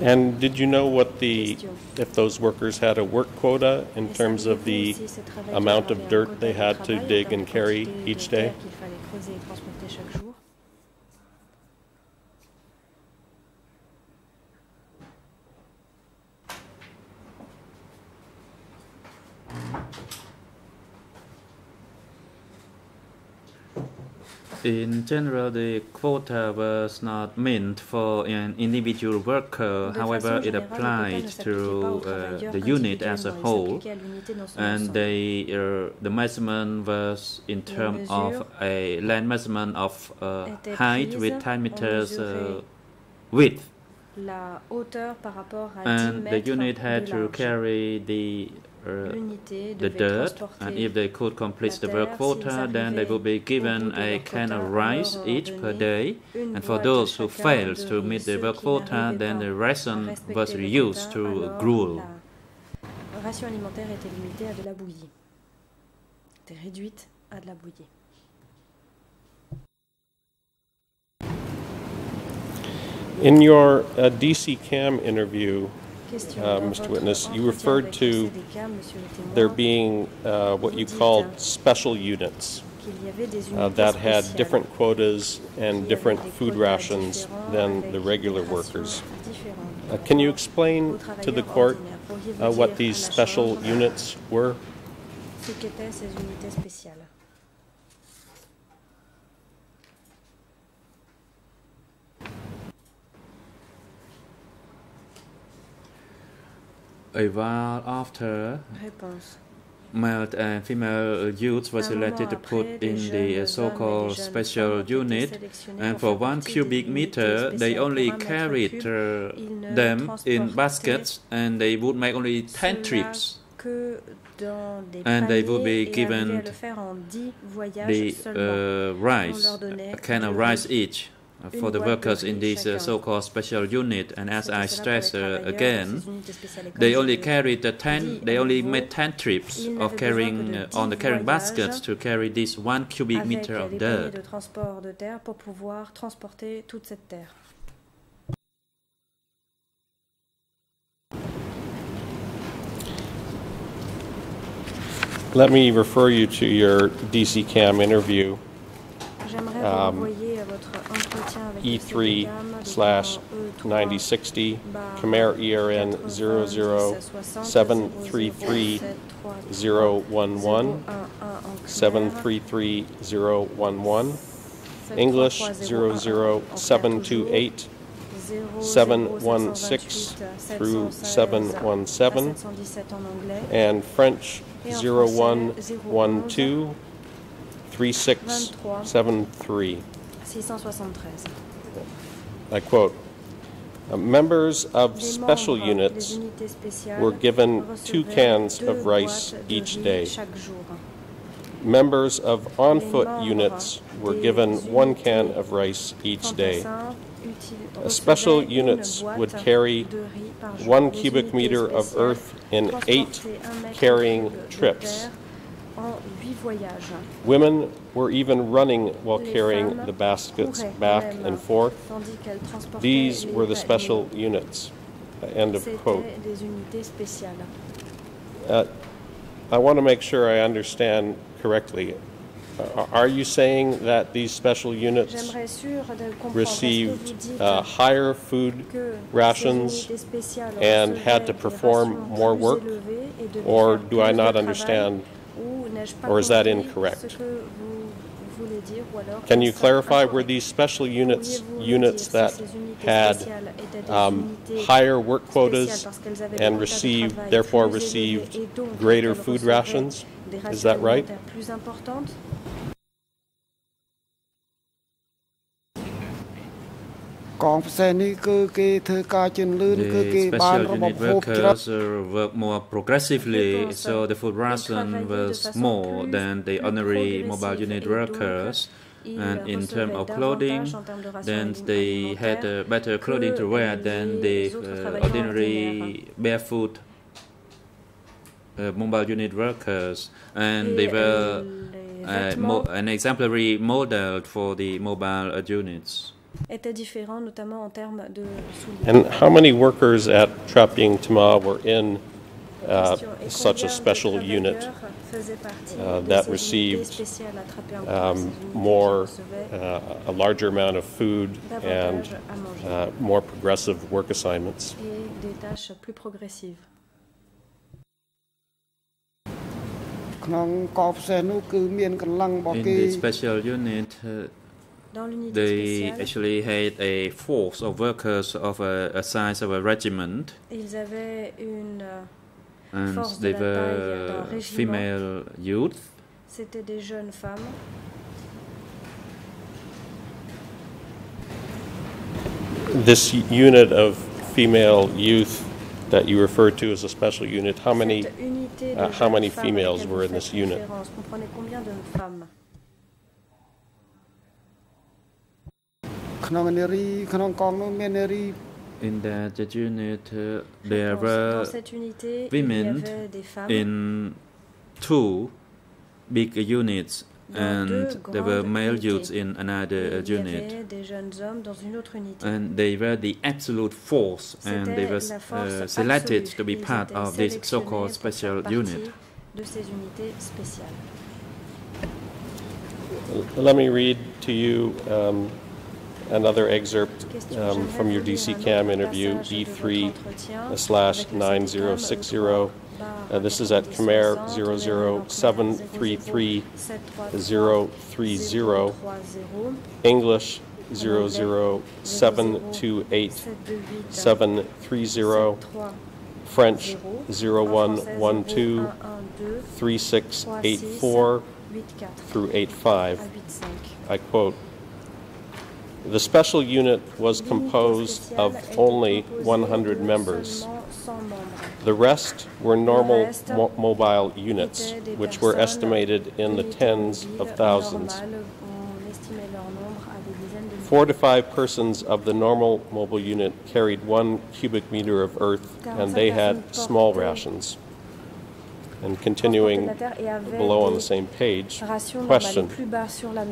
Speaker 3: And did you know what the, if those workers had a work quota in terms of the
Speaker 5: si ces travailleurs
Speaker 3: amount of dirt they had to dig and carry each day?
Speaker 2: In general, the quota was not meant for an individual worker. However, it
Speaker 5: générale, le quota
Speaker 2: applied
Speaker 5: ne s'appliquait pas
Speaker 2: to uh, the unit as a whole,
Speaker 5: s'appliquait à l'unité dans son
Speaker 2: and they uh, the measurement was in terms of a land measurement of uh, height with 10 meters uh, width,
Speaker 5: La hauteur par rapport à 10
Speaker 2: and the unit had to carry the the dirt, and if they could complete the work quota, then they
Speaker 5: arrivaient
Speaker 2: would be given a can of rice each per day. And for those who
Speaker 5: chacun
Speaker 2: failed to meet the work quota, then the ration was
Speaker 5: reduced
Speaker 2: to gruel.
Speaker 5: Ration alimentaire était limitée à de la bouillie. Était réduite à de la bouillie.
Speaker 3: In your uh, DC CAM interview,
Speaker 5: Question.
Speaker 3: Uh, Mr. Witness, you referred to
Speaker 5: le CDK, monsieur le témoin,
Speaker 3: there being uh, what you called special units
Speaker 5: qu'il y avait des
Speaker 3: uh, that had different quotas and different food rations than the regular workers. Uh, can you explain to the court uh, what these special units were?
Speaker 5: Ce qu'étaient ces unités spéciales
Speaker 2: A while after,
Speaker 5: Réponse.
Speaker 2: male and female youths were selected to put in the so-called special
Speaker 5: femmes ont été
Speaker 2: unit, and for one cubic meter, they only
Speaker 5: Pour un mètre
Speaker 2: carried uh,
Speaker 5: ne
Speaker 2: them in baskets, and they would make only 10 trips.
Speaker 5: que dans des
Speaker 2: And they would be given
Speaker 5: à le faire en 10 voyages
Speaker 2: The uh, rice, a can of rice each. uh, for the workers in
Speaker 5: riz
Speaker 2: this uh, so-called special unit. And as I
Speaker 5: cela
Speaker 2: stress uh, again,
Speaker 5: ces unités spéciales. Et comme
Speaker 2: they only carried the 10, they only made 10 trips of carrying uh, on the carrying baskets to carry this one cubic meter of dirt.
Speaker 5: de transport de terre pour pouvoir transporter toute cette terre.
Speaker 3: Let me refer you to your DC CAM interview,
Speaker 5: J'aimerais vous
Speaker 3: Um,
Speaker 5: renvoyer à votre entretien avec le
Speaker 3: E3
Speaker 5: CDCAM
Speaker 3: E slash
Speaker 5: E3
Speaker 3: 9060,
Speaker 5: barre
Speaker 3: Khmer ERN 00 733 011, 733011, English 00728, 716 through 717, and French 0112 3673.
Speaker 5: 673.
Speaker 3: I quote, "Uh, Members of special units
Speaker 5: des unités spéciales
Speaker 3: were given two cans of rice each day. Members of on-foot units were given one can of rice each day. Uh, special units would carry
Speaker 5: de riz par jour.
Speaker 3: one cubic meter of earth in eight
Speaker 5: transportaient un mètre
Speaker 3: carrying trips.
Speaker 5: En huit voyages.
Speaker 3: Women were even running while
Speaker 5: Les
Speaker 3: carrying the baskets back
Speaker 5: même,
Speaker 3: and forth.
Speaker 5: Tandis qu'elles transportaient
Speaker 3: These were the special units. End of quote.
Speaker 5: Des unités spéciales.
Speaker 3: Uh, I want to make sure I understand correctly. Uh, Are you saying that these special units
Speaker 5: J'aimerais sûr de comprendre.
Speaker 3: received
Speaker 5: Est-ce que vous dites
Speaker 3: uh, higher food rations
Speaker 5: ces unités spéciales
Speaker 3: and had to perform more work?
Speaker 5: élevées et devaient
Speaker 3: Or do I not understand?
Speaker 5: Ou n'ai-je pas
Speaker 3: or is that
Speaker 5: compris
Speaker 3: incorrect?
Speaker 5: ce que vous voulez dire, ou alors
Speaker 3: Can you
Speaker 5: est-ce
Speaker 3: clarify were
Speaker 5: incorrect?
Speaker 3: these special units
Speaker 5: Pourriez-vous me
Speaker 3: units
Speaker 5: dire si
Speaker 3: that
Speaker 5: ces unités
Speaker 3: had
Speaker 5: spéciales étaient des
Speaker 3: um,
Speaker 5: unités
Speaker 3: higher work
Speaker 5: spéciales
Speaker 3: quotas
Speaker 5: parce qu'elles avaient des
Speaker 3: and
Speaker 5: quotas de
Speaker 3: received,
Speaker 5: travail
Speaker 3: therefore
Speaker 5: plus élevés
Speaker 3: received
Speaker 5: et donc
Speaker 3: greater food
Speaker 5: recevaient
Speaker 3: rations?
Speaker 5: des
Speaker 3: Is
Speaker 5: rations
Speaker 3: that right?
Speaker 5: alimentaires plus importantes
Speaker 1: ងផ្សេងនេះគឺគេធ្វើការជឿនលឿនគឺគេ
Speaker 2: The
Speaker 1: បានរ
Speaker 2: special
Speaker 1: บบ
Speaker 2: unit
Speaker 1: ហូបច្រើន
Speaker 2: workers uh, work more progressively,
Speaker 5: Réponse.
Speaker 2: so the food
Speaker 5: Ils
Speaker 2: ration
Speaker 5: travaillaient de
Speaker 2: was
Speaker 5: façon
Speaker 2: more
Speaker 5: plus-
Speaker 2: than the
Speaker 5: plus
Speaker 2: ordinary
Speaker 5: progressive
Speaker 2: mobile unit
Speaker 5: et donc,
Speaker 2: workers.
Speaker 5: Ils
Speaker 2: And in
Speaker 5: recevaient
Speaker 2: terms of
Speaker 5: davantage
Speaker 2: clothing,
Speaker 5: en termes de rations
Speaker 2: then
Speaker 5: alim-
Speaker 2: they had
Speaker 5: alimentaires
Speaker 2: uh, better clothing to wear
Speaker 5: que
Speaker 2: than
Speaker 5: les
Speaker 2: the
Speaker 5: autres
Speaker 2: uh,
Speaker 5: travailleurs
Speaker 2: ordinary barefoot uh, mobile unit workers, and
Speaker 5: et
Speaker 2: they were
Speaker 5: euh, les
Speaker 2: uh, mo-
Speaker 5: vêtements
Speaker 2: an exemplary model for the mobile uh, units.
Speaker 5: était différent, notamment en termes de.
Speaker 3: And how many workers at Trapping Tama were in uh, such a special unit uh, that received um, more, uh, a larger amount of food and uh, more progressive work assignments?
Speaker 2: In the special unit, uh, they actually had a force of workers of a, a size of a regiment,
Speaker 5: ils avaient une, euh,
Speaker 2: and
Speaker 5: Force de
Speaker 2: they
Speaker 5: la taille
Speaker 2: were
Speaker 5: d'un régiment.
Speaker 2: female youth.
Speaker 5: c'était des jeunes femmes.
Speaker 3: This unit of female youth that you refer to as a special unit, how many
Speaker 5: Cette unité de
Speaker 3: uh, how many females were in this unit?
Speaker 5: Comprenez combien de femmes
Speaker 1: ក្នុងនារីក្នុងកងនោះមាននារី
Speaker 2: In that unit, uh, there
Speaker 5: dans,
Speaker 2: were
Speaker 5: dans cette unité,
Speaker 2: women
Speaker 5: il y avait des femmes
Speaker 2: in two big units,
Speaker 5: Dans
Speaker 2: and
Speaker 5: deux
Speaker 2: there were
Speaker 5: grandes
Speaker 2: male
Speaker 5: unités.
Speaker 2: youths in
Speaker 5: et
Speaker 2: another uh,
Speaker 5: il y
Speaker 2: unit.
Speaker 5: avait des jeunes hommes dans une autre unité.
Speaker 2: And they were the absolute force, and they
Speaker 5: C'était
Speaker 2: were
Speaker 5: la force
Speaker 2: uh, selected
Speaker 5: absolue.
Speaker 2: to be
Speaker 5: Ils
Speaker 2: part
Speaker 5: étaient
Speaker 2: of this
Speaker 5: sélectionnés
Speaker 2: so-called
Speaker 5: pour
Speaker 2: special
Speaker 5: faire
Speaker 2: unit.
Speaker 5: partie de ces unités spéciales.
Speaker 3: Let me read to you um, another excerpt um, from your DC Cam interview,
Speaker 5: passage de votre
Speaker 3: E3 slash
Speaker 5: avec le Syndicam,
Speaker 3: 9060. Uh, this is at Khmer 00733 030, English 00728 730, French 0112 3684 through 85. I quote, The special unit was composed of only 100 members. The rest were normal mo- mobile units, which were estimated in the tens of thousands. Four to five persons of the normal mobile unit carried one cubic meter of earth, and they had small rations. And continuing below on the same page, question.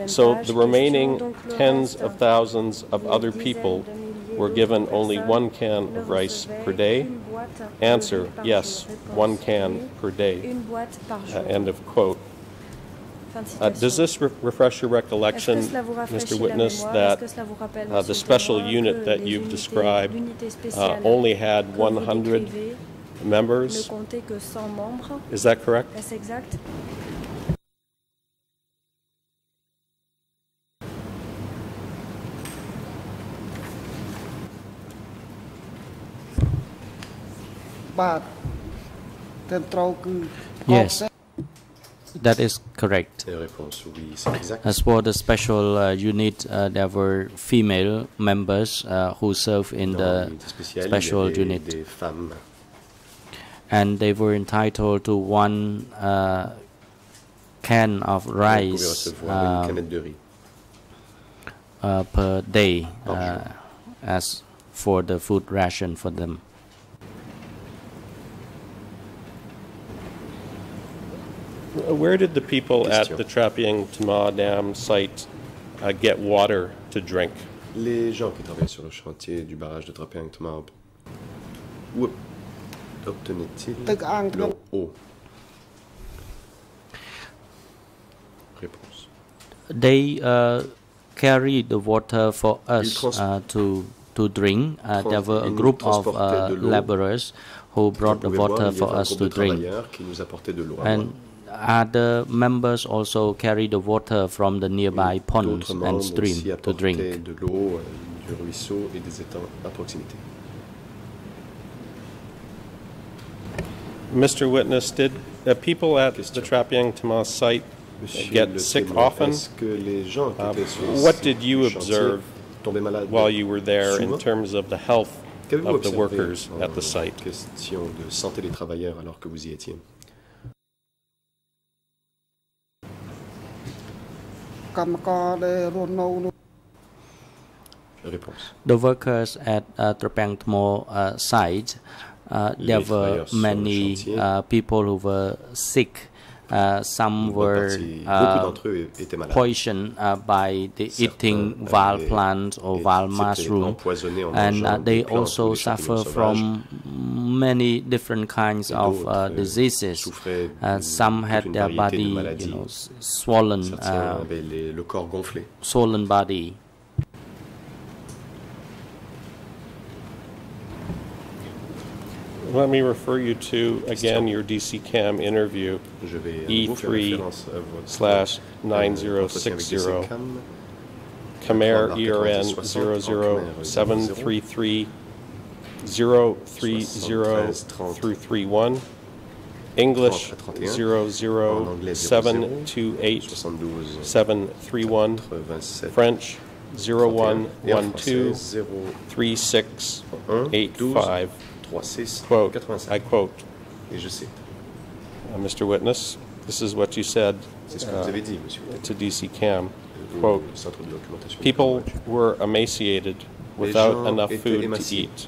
Speaker 3: So the remaining tens of thousands of other people were given only one can of rice per day? Answer, yes, one can per day.
Speaker 5: Une boîte par
Speaker 3: Uh. End of quote. Uh, does this re- refresh your recollection,
Speaker 5: que cela vous rafraîchit
Speaker 3: Mr. Witness, that
Speaker 5: Est-ce que cela vous rappelle,
Speaker 3: uh, the special unit that you've described uh, only had 100 members?
Speaker 5: 100.
Speaker 3: Is that correct?
Speaker 8: Yes, that is correct. As for the special uh, unit, uh, there were female members uh, who serve in the special unit
Speaker 4: des femmes
Speaker 8: and they were entitled to one uh, can of rice
Speaker 4: recevoir
Speaker 8: um,
Speaker 4: canette de riz.
Speaker 8: uh, per day uh, as for the food ration for them.
Speaker 3: Where did the people at the Trapeang Thma Dam site uh, get water to drink?
Speaker 4: Les gens qui travaillaient sur le chantier du barrage de Trapeang Thma, O Réponse.
Speaker 8: They uh, carry the water for us uh, to to drink. Uh, there were a group of uh, laborers who brought the water for us to drink. And other members also carry the water from the nearby ponds and stream to drink.
Speaker 3: Mr. Witness, did the people at the Trapeang Thma site get sick often?
Speaker 4: Um,
Speaker 3: what did you observe while you were there in terms of the health of the workers at the site?
Speaker 8: The workers at uh, Trapeang Thma uh, site there
Speaker 4: Les
Speaker 8: were
Speaker 4: travailleurs sur le
Speaker 8: many uh, people who were sick. Uh, some were uh,
Speaker 4: d'entre eux étaient malades.
Speaker 8: poisoned uh, by the eating
Speaker 4: avaient
Speaker 8: plants or
Speaker 4: été-
Speaker 8: val
Speaker 4: s'étaient
Speaker 8: mushroom, and uh, they
Speaker 4: des plantes ou
Speaker 8: also suffer from many different kinds of uh, diseases. Uh, some had their body, you know, swollen, uh,
Speaker 4: avaient les- le corps gonflé.
Speaker 8: swollen body.
Speaker 3: let me refer you to, again, your DC Cam interview, E3 slash 9060, Khmer ERN 0733 English 00728 French 0112
Speaker 4: 3685.
Speaker 3: I quote.
Speaker 4: Et je cite.
Speaker 3: Uh, Mr. Witness, this is what you said uh,
Speaker 4: dit,
Speaker 3: to DC CAM. Quote, people were emaciated without enough food to eat.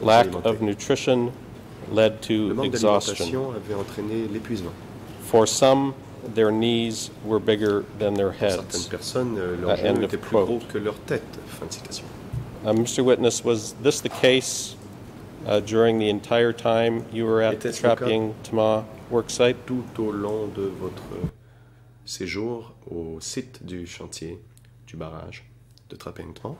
Speaker 3: Lack of nutrition led to exhaustion. For some, their knees were bigger than their heads. Uh, end of quote. Uh, Mr. Witness, was this the case uh, during the entire time you were at the? Trapping Tama worksite?
Speaker 4: Tout au long de votre séjour au site du chantier du barrage de Trapington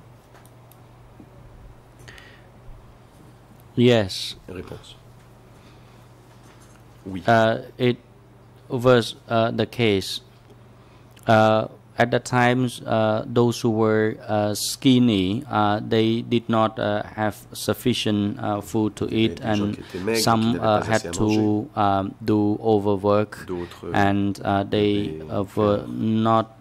Speaker 8: Yes,
Speaker 4: Réponse. Oui.
Speaker 8: uh, it was uh, the case. Uh, at the times, uh, those who were uh, skinny, uh, they did not uh, have sufficient uh, food to eat, and
Speaker 4: qui étaient maigres, qui
Speaker 8: some uh, had to um, do overwork, and uh, they uh, were not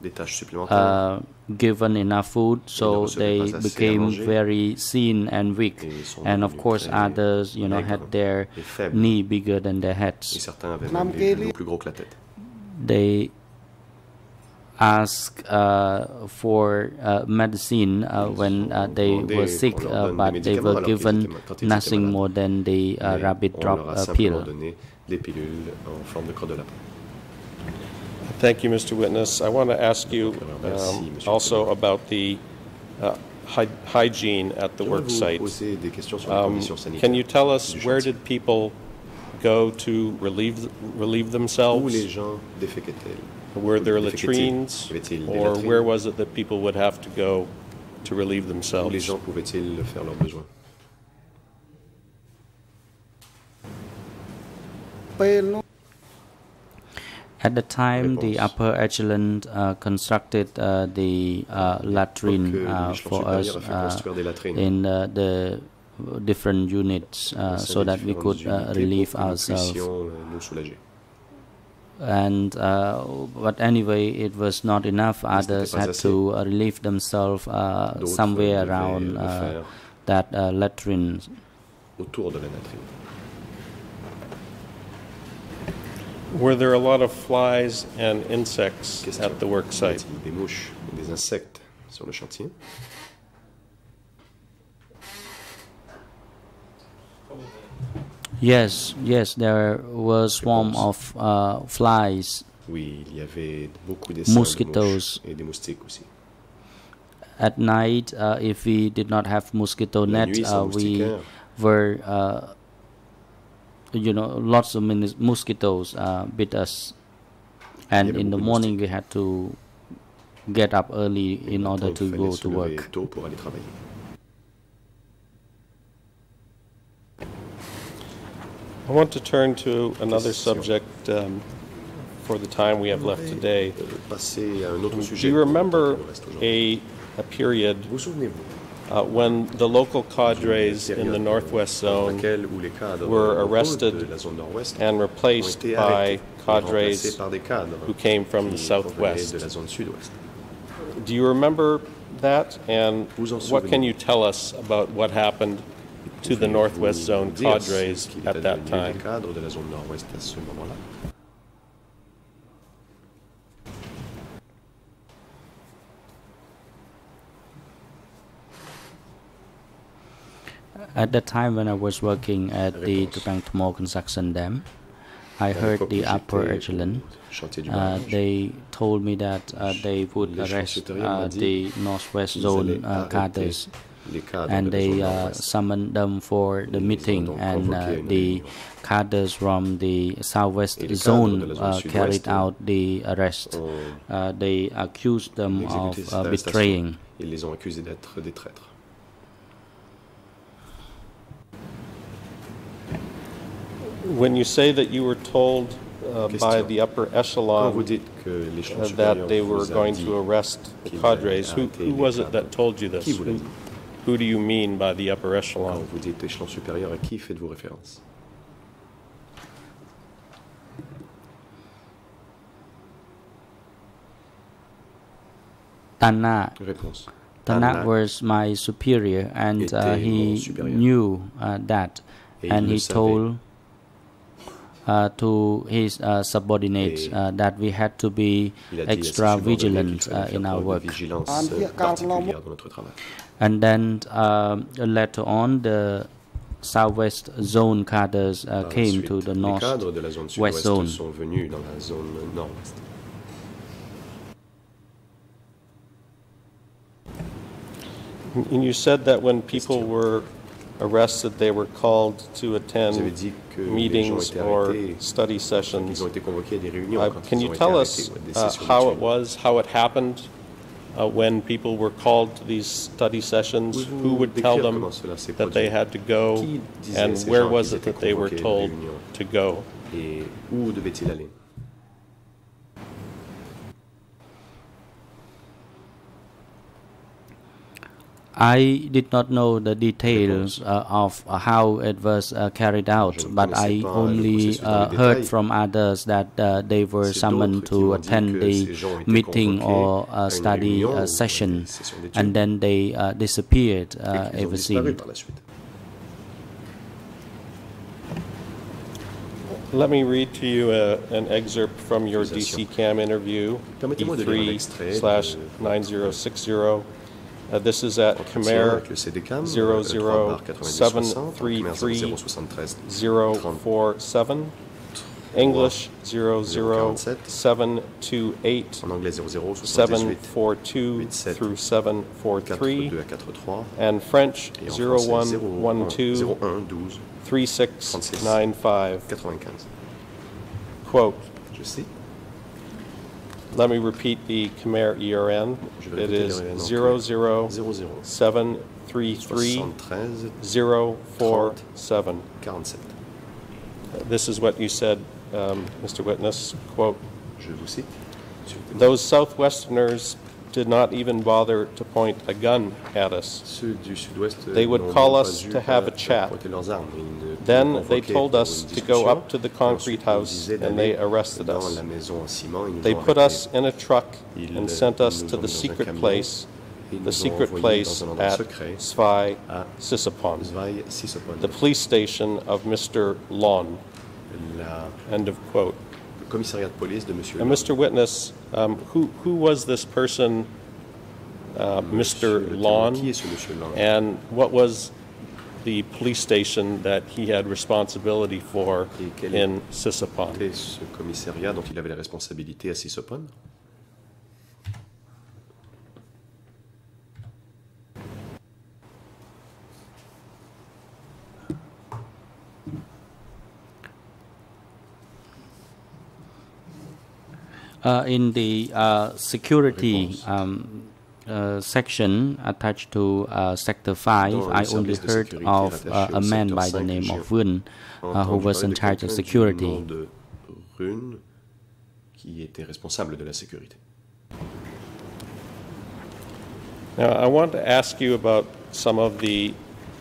Speaker 4: des tâches supplémentaires.
Speaker 8: uh, given enough food, so they
Speaker 4: pas assez à
Speaker 8: became very thin and weak.
Speaker 4: Et ils sont
Speaker 8: And of course, others, you know, had their knee bigger than their
Speaker 4: Et
Speaker 8: heads.
Speaker 4: certains avaient
Speaker 1: Nam
Speaker 4: même les
Speaker 1: Kelly.
Speaker 4: genoux plus gros que la tête.
Speaker 8: They asked uh, for uh, medicine uh, when uh, they were sick, uh, but they were given
Speaker 4: étaient ma- quand ils étaient
Speaker 8: nothing more than the uh,
Speaker 4: Mais
Speaker 8: rabbit
Speaker 4: on
Speaker 8: drop uh, pill.
Speaker 4: donné des pilules en forme de crotte de lapin.
Speaker 3: Thank you, Mr. Witness. I want to ask you um, also about the uh, hy- hygiene at the
Speaker 4: J'aimerais
Speaker 3: work site.
Speaker 4: poser des questions sur les
Speaker 3: Um. Can you tell us where did people go to relieve relieve themselves? Were there latrines? Or where was it that people would have to go to relieve
Speaker 4: themselves? les gens pouvaient-ils faire leurs besoins?
Speaker 8: At the time, the upper echelon uh, constructed uh, the uh, latrine uh, for us uh, in uh, the different units so that we could relieve ourselves. And uh, but anyway, it was not enough.
Speaker 4: Mais ce n'était
Speaker 8: Others had
Speaker 4: assez.
Speaker 8: to uh, relieve themselves uh, somewhere around uh, that uh, latrine.
Speaker 4: autour de la latrine.
Speaker 3: Were there a lot of flies and insects
Speaker 4: Question.
Speaker 3: at the work site?
Speaker 4: des mouches des insectes sur le chantier
Speaker 8: Yes, yes, there were swarm of uh, flies.
Speaker 4: Oui, il y avait beaucoup de
Speaker 8: Mosquitoes.
Speaker 4: et des moustiques aussi.
Speaker 8: At night, uh, if we did not have mosquito
Speaker 4: La
Speaker 8: net,
Speaker 4: nuit,
Speaker 8: uh, we were, uh, you know, lots of mosquitoes uh, bit us, and in the morning we had to get up early in order to go to work.
Speaker 3: I want to turn to another subject um, for the time we have left today.
Speaker 4: Passer à un autre
Speaker 3: Do you
Speaker 4: pour le temps
Speaker 3: remember
Speaker 4: qui nous reste aujourd'hui.
Speaker 3: a, a period uh, when the local cadres in the northwest zone
Speaker 4: laquelle où les cadres
Speaker 3: were arrested
Speaker 4: de la zone nord-ouest
Speaker 3: and replaced by
Speaker 4: arrêtés et remplacés
Speaker 3: cadres
Speaker 4: par des cadres
Speaker 3: who came from the southwest?
Speaker 4: de la zone sud-ouest.
Speaker 3: Do you remember that? And what can you tell us about what happened to the Northwest Zone cadres at that time.
Speaker 8: At the time when I was working at the Tutangtamo construction dam, I heard the upper echelon. Uh, they told me that uh, they would arrest uh, the northwest zone uh, cadres and they uh, summoned them for the meeting and uh, the cadres from the southwest
Speaker 4: Et les cadres
Speaker 8: zone
Speaker 4: de la zone
Speaker 8: uh, carried out the arrest. Uh, they accused them of uh, betraying.
Speaker 4: Ils les ont accusés d'être des traîtres.
Speaker 3: When you say that you were told uh, by the upper echelon
Speaker 4: dites que l'échelon
Speaker 3: uh, that they were going to arrest the cadres, who, who was it that told you this?
Speaker 4: Qui vous l'a
Speaker 3: Who,
Speaker 4: dit
Speaker 3: who do you mean by the upper
Speaker 4: Quand
Speaker 3: echelon?
Speaker 4: vous dites échelon supérieur, à qui faites-vous référence?
Speaker 8: Tana.
Speaker 4: Réponse.
Speaker 8: Tanak
Speaker 4: Tanak
Speaker 8: was my superior, and uh, he knew uh, that,
Speaker 4: Et
Speaker 8: and he told uh, to his uh, subordinates uh, that we had to be
Speaker 4: Il a dit à ses
Speaker 8: extra vigilant uh, in our work.
Speaker 4: Vigilance
Speaker 1: Pierre Carl
Speaker 4: particulière dans notre travail.
Speaker 8: And then um, later on, the southwest zone cadres uh, came
Speaker 4: suite,
Speaker 8: to the
Speaker 4: les
Speaker 8: north.
Speaker 4: cadres de la zone
Speaker 8: west zone.
Speaker 4: sont venus dans la zone nord-ouest.
Speaker 3: And you said that when people were arrested, they were called to attend
Speaker 4: dit que les gens
Speaker 3: meetings or study sessions.
Speaker 4: ils ont été convoqués à des réunions
Speaker 3: Uh, Can you tell us
Speaker 4: ou à des
Speaker 3: uh, how it was, how it happened, uh, when people were called to these study sessions? Who would tell them
Speaker 4: comment cela s'est
Speaker 3: that they had to go,
Speaker 4: Qui disait à
Speaker 3: and where was it that they were
Speaker 4: convoqués à une
Speaker 3: told to go?
Speaker 4: Et où devait-il aller
Speaker 8: I did not know the details uh, of uh, how it was uh, carried out, but I only uh, heard from others that uh, they were summoned to attend
Speaker 4: que
Speaker 8: the
Speaker 4: ces gens étaient
Speaker 8: meeting or uh, study
Speaker 4: réunion ou à
Speaker 8: uh, session, and then they uh, disappeared
Speaker 4: et
Speaker 8: uh,
Speaker 4: qu'ils
Speaker 8: ever since.
Speaker 4: par la suite.
Speaker 3: Let me read to you uh, an excerpt from your
Speaker 4: Accusation.
Speaker 3: DC Cam interview,
Speaker 4: Permettez-moi de lire un
Speaker 3: E3
Speaker 4: extrait
Speaker 3: slash
Speaker 4: de-
Speaker 3: 9060. Uh, This is at Khmer
Speaker 4: avec le CDCAM,
Speaker 3: 00
Speaker 4: 3 bar 9060,
Speaker 3: 733
Speaker 4: 073
Speaker 3: 047, English 00728,
Speaker 4: en anglais 0078
Speaker 3: 742
Speaker 4: 87,
Speaker 3: through 743,
Speaker 4: 42 à 43
Speaker 3: and French
Speaker 4: et en français
Speaker 3: 0112
Speaker 4: 01 12
Speaker 3: 3695.
Speaker 4: 95.
Speaker 3: Quote, let me repeat the Khmer ERN. It is
Speaker 4: le RN en
Speaker 3: 00
Speaker 4: 00
Speaker 3: 733
Speaker 4: 73
Speaker 3: 047. This is what you said, um, Mr. Witness, quote,
Speaker 4: Je vous cite. Monsieur le témoin.
Speaker 3: Those Southwesterners did not even bother to point a gun at us.
Speaker 4: Ceux du sud-ouest
Speaker 3: They would call us to have a chat.
Speaker 4: pointer leurs armes. Ils ne-
Speaker 3: Then they told us to go up to the concrete
Speaker 4: Ensuite, ils nous
Speaker 3: house, and they arrested us.
Speaker 4: la maison en ciment, ils nous
Speaker 3: They put us in a truck and sent us to the secret place, the secret place
Speaker 4: dans un endroit
Speaker 3: at
Speaker 4: Svay Sisophon.
Speaker 3: the police station of Mr. Lon. End of quote.
Speaker 4: Le commissariat de police de Monsieur
Speaker 3: And. Mr. Witness, um, who, who was this person, uh,
Speaker 4: Monsieur
Speaker 3: Mr.
Speaker 4: le témoin,
Speaker 3: Lon?
Speaker 4: Qui est ce Monsieur Lang
Speaker 3: And what was the police station that he had responsibility for in Sisupon?
Speaker 4: était ce commissariat dont il avait la responsabilité à Sisopon
Speaker 8: Uh, in the uh, security um, uh, section attached to uh, Sector 5, I only heard of uh, a man by the name of Wun uh, who was in charge of security.
Speaker 4: nom de Rune qui était responsable de la sécurité.
Speaker 3: Now, I want to ask you about some of the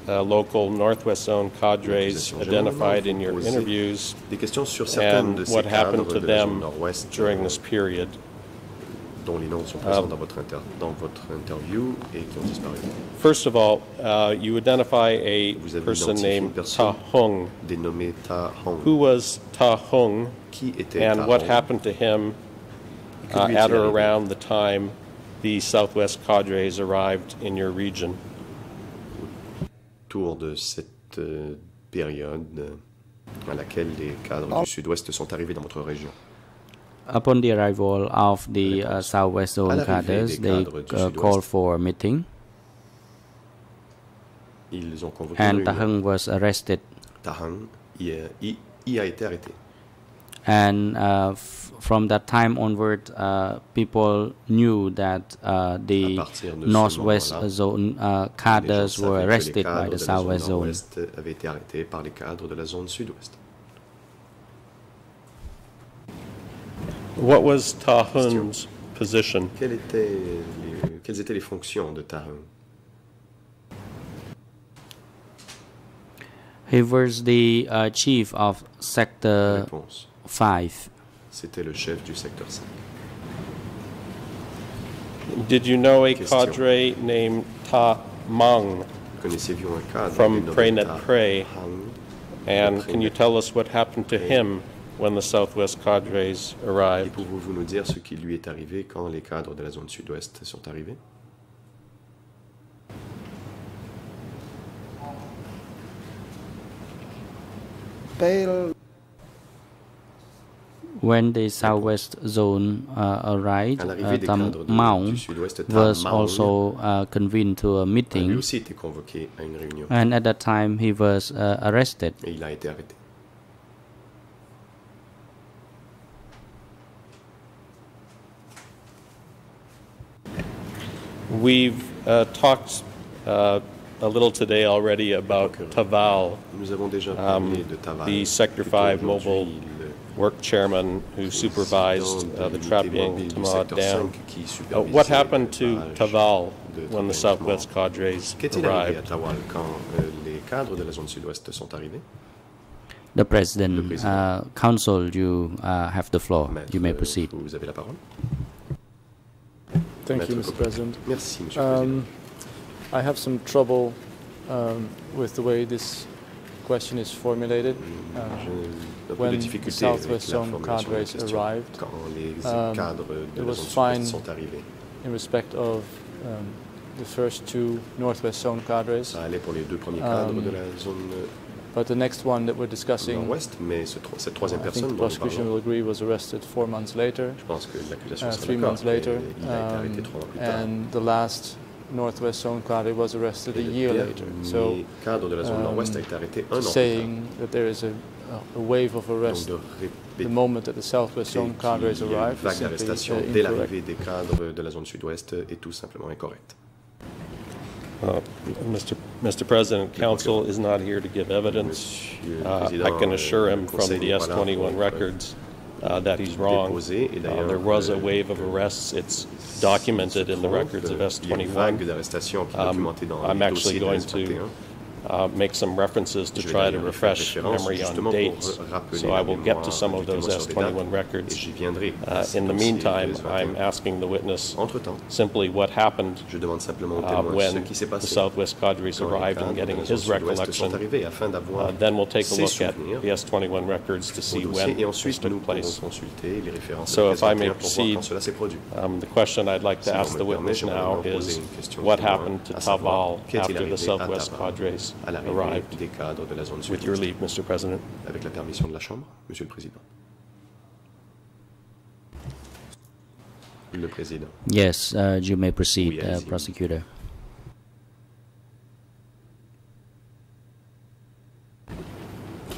Speaker 3: uh, local Northwest Zone cadres identified in your interviews
Speaker 4: Des questions sur certaines de
Speaker 3: and what happened to them during
Speaker 4: euh,
Speaker 3: this period.
Speaker 4: dont les noms sont présents
Speaker 3: Um,
Speaker 4: dans, votre dans votre interview et qui ont disparu.
Speaker 3: First of all, uh, you identify a
Speaker 4: Vous avez
Speaker 3: person named Ta Hung.
Speaker 4: Dénommé Ta Hong.
Speaker 3: Who was Ta Hong?
Speaker 4: Qui était
Speaker 3: and
Speaker 4: Ta
Speaker 3: what
Speaker 4: Hong
Speaker 3: happened to him uh, at or around the time the Southwest cadres arrived in your region?
Speaker 4: Autour de cette euh, période euh, à laquelle les cadres du sud-ouest sont arrivés dans votre région.
Speaker 8: Upon the arrival of the uh, Southwest Zone cadres,
Speaker 4: des
Speaker 8: they
Speaker 4: cadres du
Speaker 8: uh,
Speaker 4: Sud-Ouest.
Speaker 8: called for a meeting,
Speaker 4: Ils ont convoqué une
Speaker 8: and
Speaker 4: réunion.
Speaker 8: Taheng was arrested.
Speaker 4: Tahang y y- y a été arrêté.
Speaker 8: And uh, f- from that time onward, uh, people knew that uh, the
Speaker 4: À partir de ce
Speaker 8: Northwest Zone uh, cadres were
Speaker 4: savaient que les
Speaker 8: arrested by the
Speaker 4: de la zone
Speaker 8: Southwest Zone.
Speaker 4: avaient été arrêtés par les cadres de la zone sud-ouest.
Speaker 3: What was Tahun's position?
Speaker 4: Quelles étaient les, quelles étaient les fonctions de Tahang
Speaker 8: He was the uh, chief of Sector
Speaker 4: Réponse.
Speaker 8: 5.
Speaker 4: C'était le chef du secteur 5.
Speaker 3: Did you know a
Speaker 4: Question.
Speaker 3: cadre named Ta Mang?
Speaker 4: Connaissez-vous un cadre
Speaker 3: From
Speaker 4: dénommé
Speaker 3: Pray Net
Speaker 4: Ta
Speaker 3: Pray.
Speaker 4: Hang
Speaker 3: And can you tell us what happened to him when the Southwest cadres
Speaker 4: Et
Speaker 3: arrived?
Speaker 4: pouvez-vous nous dire ce qui lui est arrivé quand les cadres de la zone sud-ouest sont arrivés?
Speaker 1: ពេល
Speaker 8: When the Southwest Zone uh, arrived,
Speaker 4: À
Speaker 8: uh, Tam
Speaker 4: cadres
Speaker 8: Maung
Speaker 4: du sud-ouest, Tam
Speaker 8: was also uh, convened to a
Speaker 4: a
Speaker 8: meeting,
Speaker 4: aussi été convoqué à une réunion
Speaker 8: and at that time he was uh, arrested.
Speaker 4: et il a été arrêté.
Speaker 3: We've uh, talked uh, a little today already about
Speaker 4: Okay.
Speaker 3: Taval,
Speaker 4: Nous avons déjà
Speaker 3: Um,
Speaker 4: parlé de Taval.
Speaker 3: the Sector 5 mobile
Speaker 4: le
Speaker 3: work chairman who supervised uh, the
Speaker 4: Trapping
Speaker 3: Trapeang
Speaker 4: mobile du
Speaker 3: Thma
Speaker 4: secteur
Speaker 3: Dam. Uh, what happened to Taval when the Southwest
Speaker 4: Thma.
Speaker 3: cadres
Speaker 4: Qu'est-il arrivé à
Speaker 3: arrived?
Speaker 4: Tawal quand les cadres de la zone sud-ouest sont arrivés
Speaker 8: The President, uh, Council, you uh, have the floor. You may proceed.
Speaker 4: Vous avez la parole.
Speaker 6: Thank you, Mr. President.
Speaker 4: Merci, Monsieur le Président.
Speaker 6: Um, I have some trouble um, with the way this question is formulated. Uh,
Speaker 4: peu de
Speaker 6: when the Southwest Zone cadres arrived, um, it was fine
Speaker 4: sud-ouest sont arrivés,
Speaker 6: in respect of um, the first two Northwest Zone cadres,
Speaker 4: ça allait pour les deux premiers cadres
Speaker 6: Um,
Speaker 4: de la zone euh,
Speaker 6: but the next one that we're discussing,
Speaker 4: mais ce cette troisième
Speaker 6: I think the prosecution will agree, was arrested four months later.
Speaker 4: je pense que
Speaker 6: uh, three months later,
Speaker 4: et Il a été arrêté
Speaker 6: um,
Speaker 4: trois mois plus tard.
Speaker 6: and the last Northwest Zone cadre was arrested a year later. So,
Speaker 4: cadre de la zone
Speaker 6: um,
Speaker 4: nord-ouest a été arrêté un an plus tard.
Speaker 6: that there is a, a wave of arrest the moment that the Southwest Zone cadres
Speaker 4: qu'il y a
Speaker 6: arrive
Speaker 4: vague d'arrestation
Speaker 6: uh,
Speaker 4: dès l'arrivée des cadres de la zone sud-ouest est tout simplement incorrecte.
Speaker 3: Uh, Mr. Mr. President, counsel is not here to give evidence. Uh, I can assure him from the
Speaker 4: n'est pas là
Speaker 3: S21
Speaker 4: pour, euh,
Speaker 3: records uh, that he's wrong. Uh, There was a wave of arrests. It's documented in the records of
Speaker 4: il y a une vague
Speaker 3: S21.
Speaker 4: d'arrestations qui est
Speaker 3: Um, I'm actually going
Speaker 4: S21.
Speaker 3: to uh, make some references to try to refresh memory on dates. So I will get to some of those
Speaker 4: directement sur les
Speaker 3: S21 records. Uh, In the meantime, I'm asking the witness simply what happened
Speaker 4: je demande simplement au
Speaker 3: uh, when the Southwest cadres arrived and getting his recollection.
Speaker 4: sont arrivés afin d'avoir
Speaker 3: Uh, Then we'll take a look at the S21 records to see when this took place.
Speaker 4: consulter les références
Speaker 3: So if I may proceed,
Speaker 4: quand cela s'est produit.
Speaker 3: Um, The question I'd like to ask the witness now is what happened to Taval after the Southwest cadres
Speaker 4: à l'arrivée des cadres de la zone
Speaker 3: With your
Speaker 4: sud-ouest.
Speaker 3: leave, Mr. President.
Speaker 4: Avec la permission de la Chambre, Monsieur le Président. Le Président.
Speaker 8: Yes, uh, you may proceed,
Speaker 4: Oui,
Speaker 8: uh, prosecutor.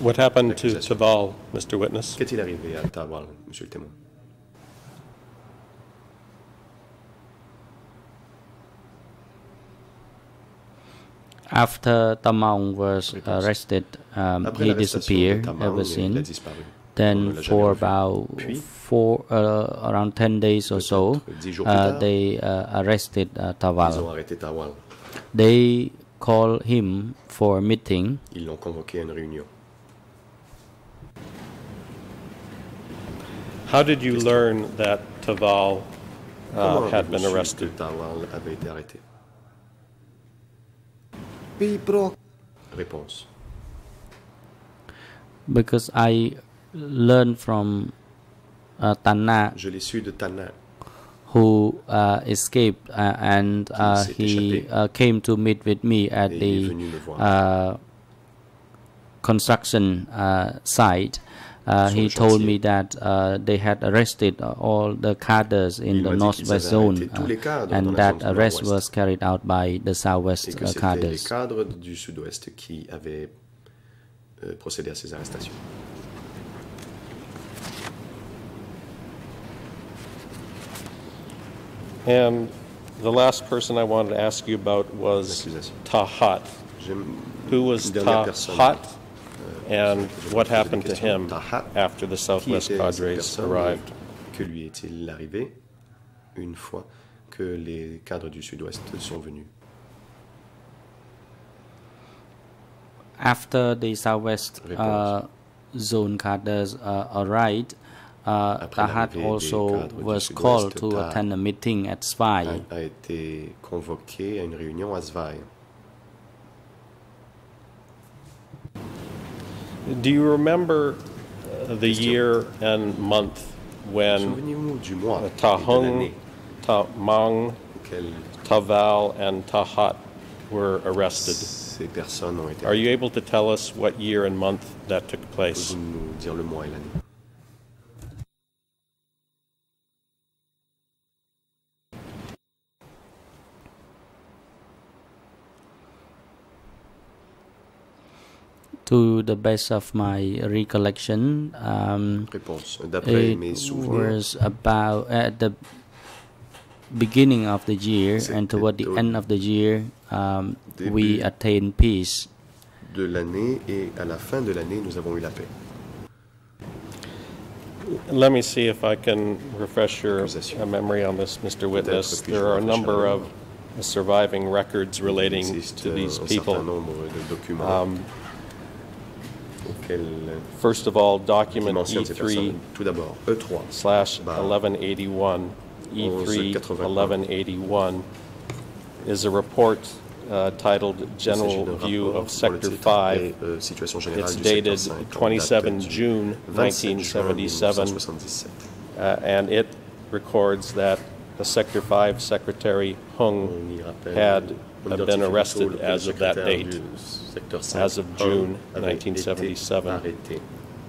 Speaker 3: What happened to. Taval, Mr. Witness?
Speaker 4: Qu'est-il arrivé à Tawal, Monsieur le témoin?
Speaker 8: After Tamang was arrested, um, he disappeared ever since. Then,
Speaker 4: ne l'a jamais
Speaker 8: for about four, uh, around 10 days or so,
Speaker 4: peut-être dix jours plus
Speaker 8: uh, they uh, arrested uh, Taval.
Speaker 4: Tawal.
Speaker 8: They called him for a meeting.
Speaker 4: Ils l'ont convoqué à une réunion.
Speaker 3: How did you learn that Taval uh, had
Speaker 4: avez-vous
Speaker 3: been
Speaker 4: su que
Speaker 3: arrested?
Speaker 8: Because I learned from uh, Tana.
Speaker 4: Je l'ai su de
Speaker 8: Who uh, escaped uh, and uh, he uh, came to meet with me at the uh, construction uh, site. Uh, he told me that uh, they had arrested uh, all the cadres in the
Speaker 4: m'a dit qu'ils
Speaker 8: northwest zone,
Speaker 4: arrêté tous les
Speaker 8: uh, and that
Speaker 4: zone
Speaker 8: arrest was carried out by the southwest uh, cadres.
Speaker 4: cadres du sud-ouest qui avaient euh, procédé à ces arrestations.
Speaker 3: And the last person I wanted to ask you about was Tahat. Who was
Speaker 4: une personne.
Speaker 3: Tahat and what happened to him after the Southwest
Speaker 4: était
Speaker 3: Cadres arrived?
Speaker 4: Que lui est-il arrivé une fois que les cadres du sud-ouest sont venus
Speaker 8: After the southwest uh, zone cadres uh, arrived, uh, Tahat also was called to attend a meeting at Svay.
Speaker 4: a, a été convoqué à une réunion à Svay.
Speaker 3: Do you remember uh, the year and month when
Speaker 4: Souvenez-vous du mois
Speaker 3: uh, Tahung, Tamang, Taval, and Tahat were arrested?
Speaker 4: ces personnes ont été
Speaker 3: Are you able to tell us what year and month that took place?
Speaker 4: Pouvez-vous nous dire le mois et l'année
Speaker 8: To the best of my recollection, um,
Speaker 4: Réponse.
Speaker 8: It was about at the beginning of the year and toward the end of the year, um, we attained peace.
Speaker 4: de l'année et à la fin de l'année, nous avons eu la paix.
Speaker 3: Let me see if I can refresh your
Speaker 4: Accusation.
Speaker 3: uh, memory on this, Mr. Witness. There are a number of surviving records relating to these people.
Speaker 4: nombre de documents
Speaker 3: Um,
Speaker 4: auxquels
Speaker 3: First of all, document
Speaker 4: mentionnent ces
Speaker 3: E3
Speaker 4: personnes. Tout d'abord, E E3
Speaker 3: slash
Speaker 4: Bah,
Speaker 3: 1181, E3
Speaker 4: 1181.
Speaker 3: 1181 is a report uh, titled
Speaker 4: Il s'agit
Speaker 3: General
Speaker 4: d'un
Speaker 3: View
Speaker 4: rapport
Speaker 3: of
Speaker 4: le
Speaker 3: Sector
Speaker 4: titre
Speaker 3: 5.
Speaker 4: euh, Situation générale
Speaker 3: It's
Speaker 4: du
Speaker 3: dated
Speaker 4: 5, en
Speaker 3: 27
Speaker 4: du
Speaker 3: June
Speaker 4: 27 juin
Speaker 3: 1977.
Speaker 4: 1977.
Speaker 3: Uh, and it records that the Sector 5 Secretary Hung
Speaker 4: On y rappelle,
Speaker 3: had uh, been arrested as of that date.
Speaker 4: du secteur 5,
Speaker 3: as of June 1977.
Speaker 4: arrêté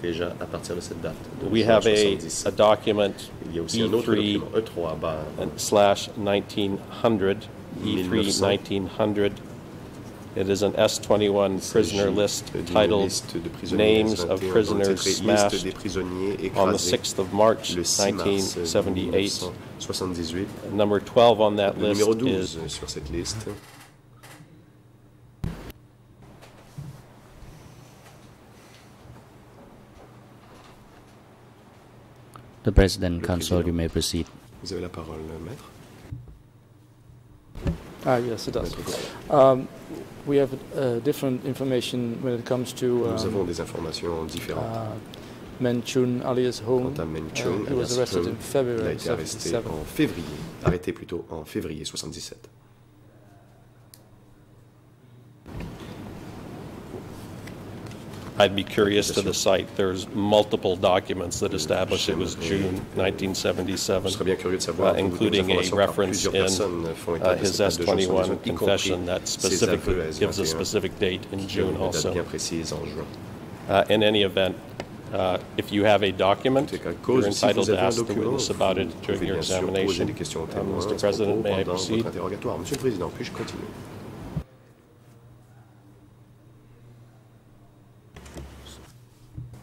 Speaker 4: déjà à partir de cette date. de
Speaker 3: We have a, a document
Speaker 4: Il y a aussi un
Speaker 3: E3
Speaker 4: document, E3, bah,
Speaker 3: slash 1900, E3
Speaker 4: 1900.
Speaker 3: 1900. It is an S21 prisoner list titled
Speaker 4: liste de prisonniers
Speaker 3: Names of Prisoners
Speaker 4: dont le titre est Liste
Speaker 3: Smashed on the 6th of March
Speaker 4: le 6 mars
Speaker 3: 1978.
Speaker 4: 1978.
Speaker 3: Number 12 on that list is
Speaker 8: The President,
Speaker 4: Le
Speaker 8: Council,
Speaker 4: Président.
Speaker 8: you may proceed.
Speaker 4: vous avez la parole, maître.
Speaker 6: Ah, yes, it does. Um, we have uh, different information when it comes to
Speaker 4: Nous avons
Speaker 6: um,
Speaker 4: des informations différentes.
Speaker 6: uh, Men Chun alias Hong.
Speaker 4: Quant à Men
Speaker 6: Uh, he was
Speaker 4: alias
Speaker 6: arrested in
Speaker 4: il a
Speaker 6: February
Speaker 4: été arrêté
Speaker 6: 77.
Speaker 4: en février, arrêté plutôt en février 77.
Speaker 3: I'd be curious to the site. There's multiple documents that establish it was June 1977,
Speaker 4: serais bien curieux de savoir,
Speaker 3: uh, including a reference in uh, his
Speaker 4: cette date de juin
Speaker 3: S21
Speaker 4: 78, y compris
Speaker 3: confession that specifically gives a
Speaker 4: S21,
Speaker 3: specific date in June also.
Speaker 4: bien précise en juin.
Speaker 3: Uh, In any event, uh, if you have a document,
Speaker 4: En tout cas,
Speaker 3: you're entitled to ask the witness about it during your
Speaker 4: bien sûr poser
Speaker 3: examination.
Speaker 4: des questions aux
Speaker 3: Uh, Mr. President, may I proceed?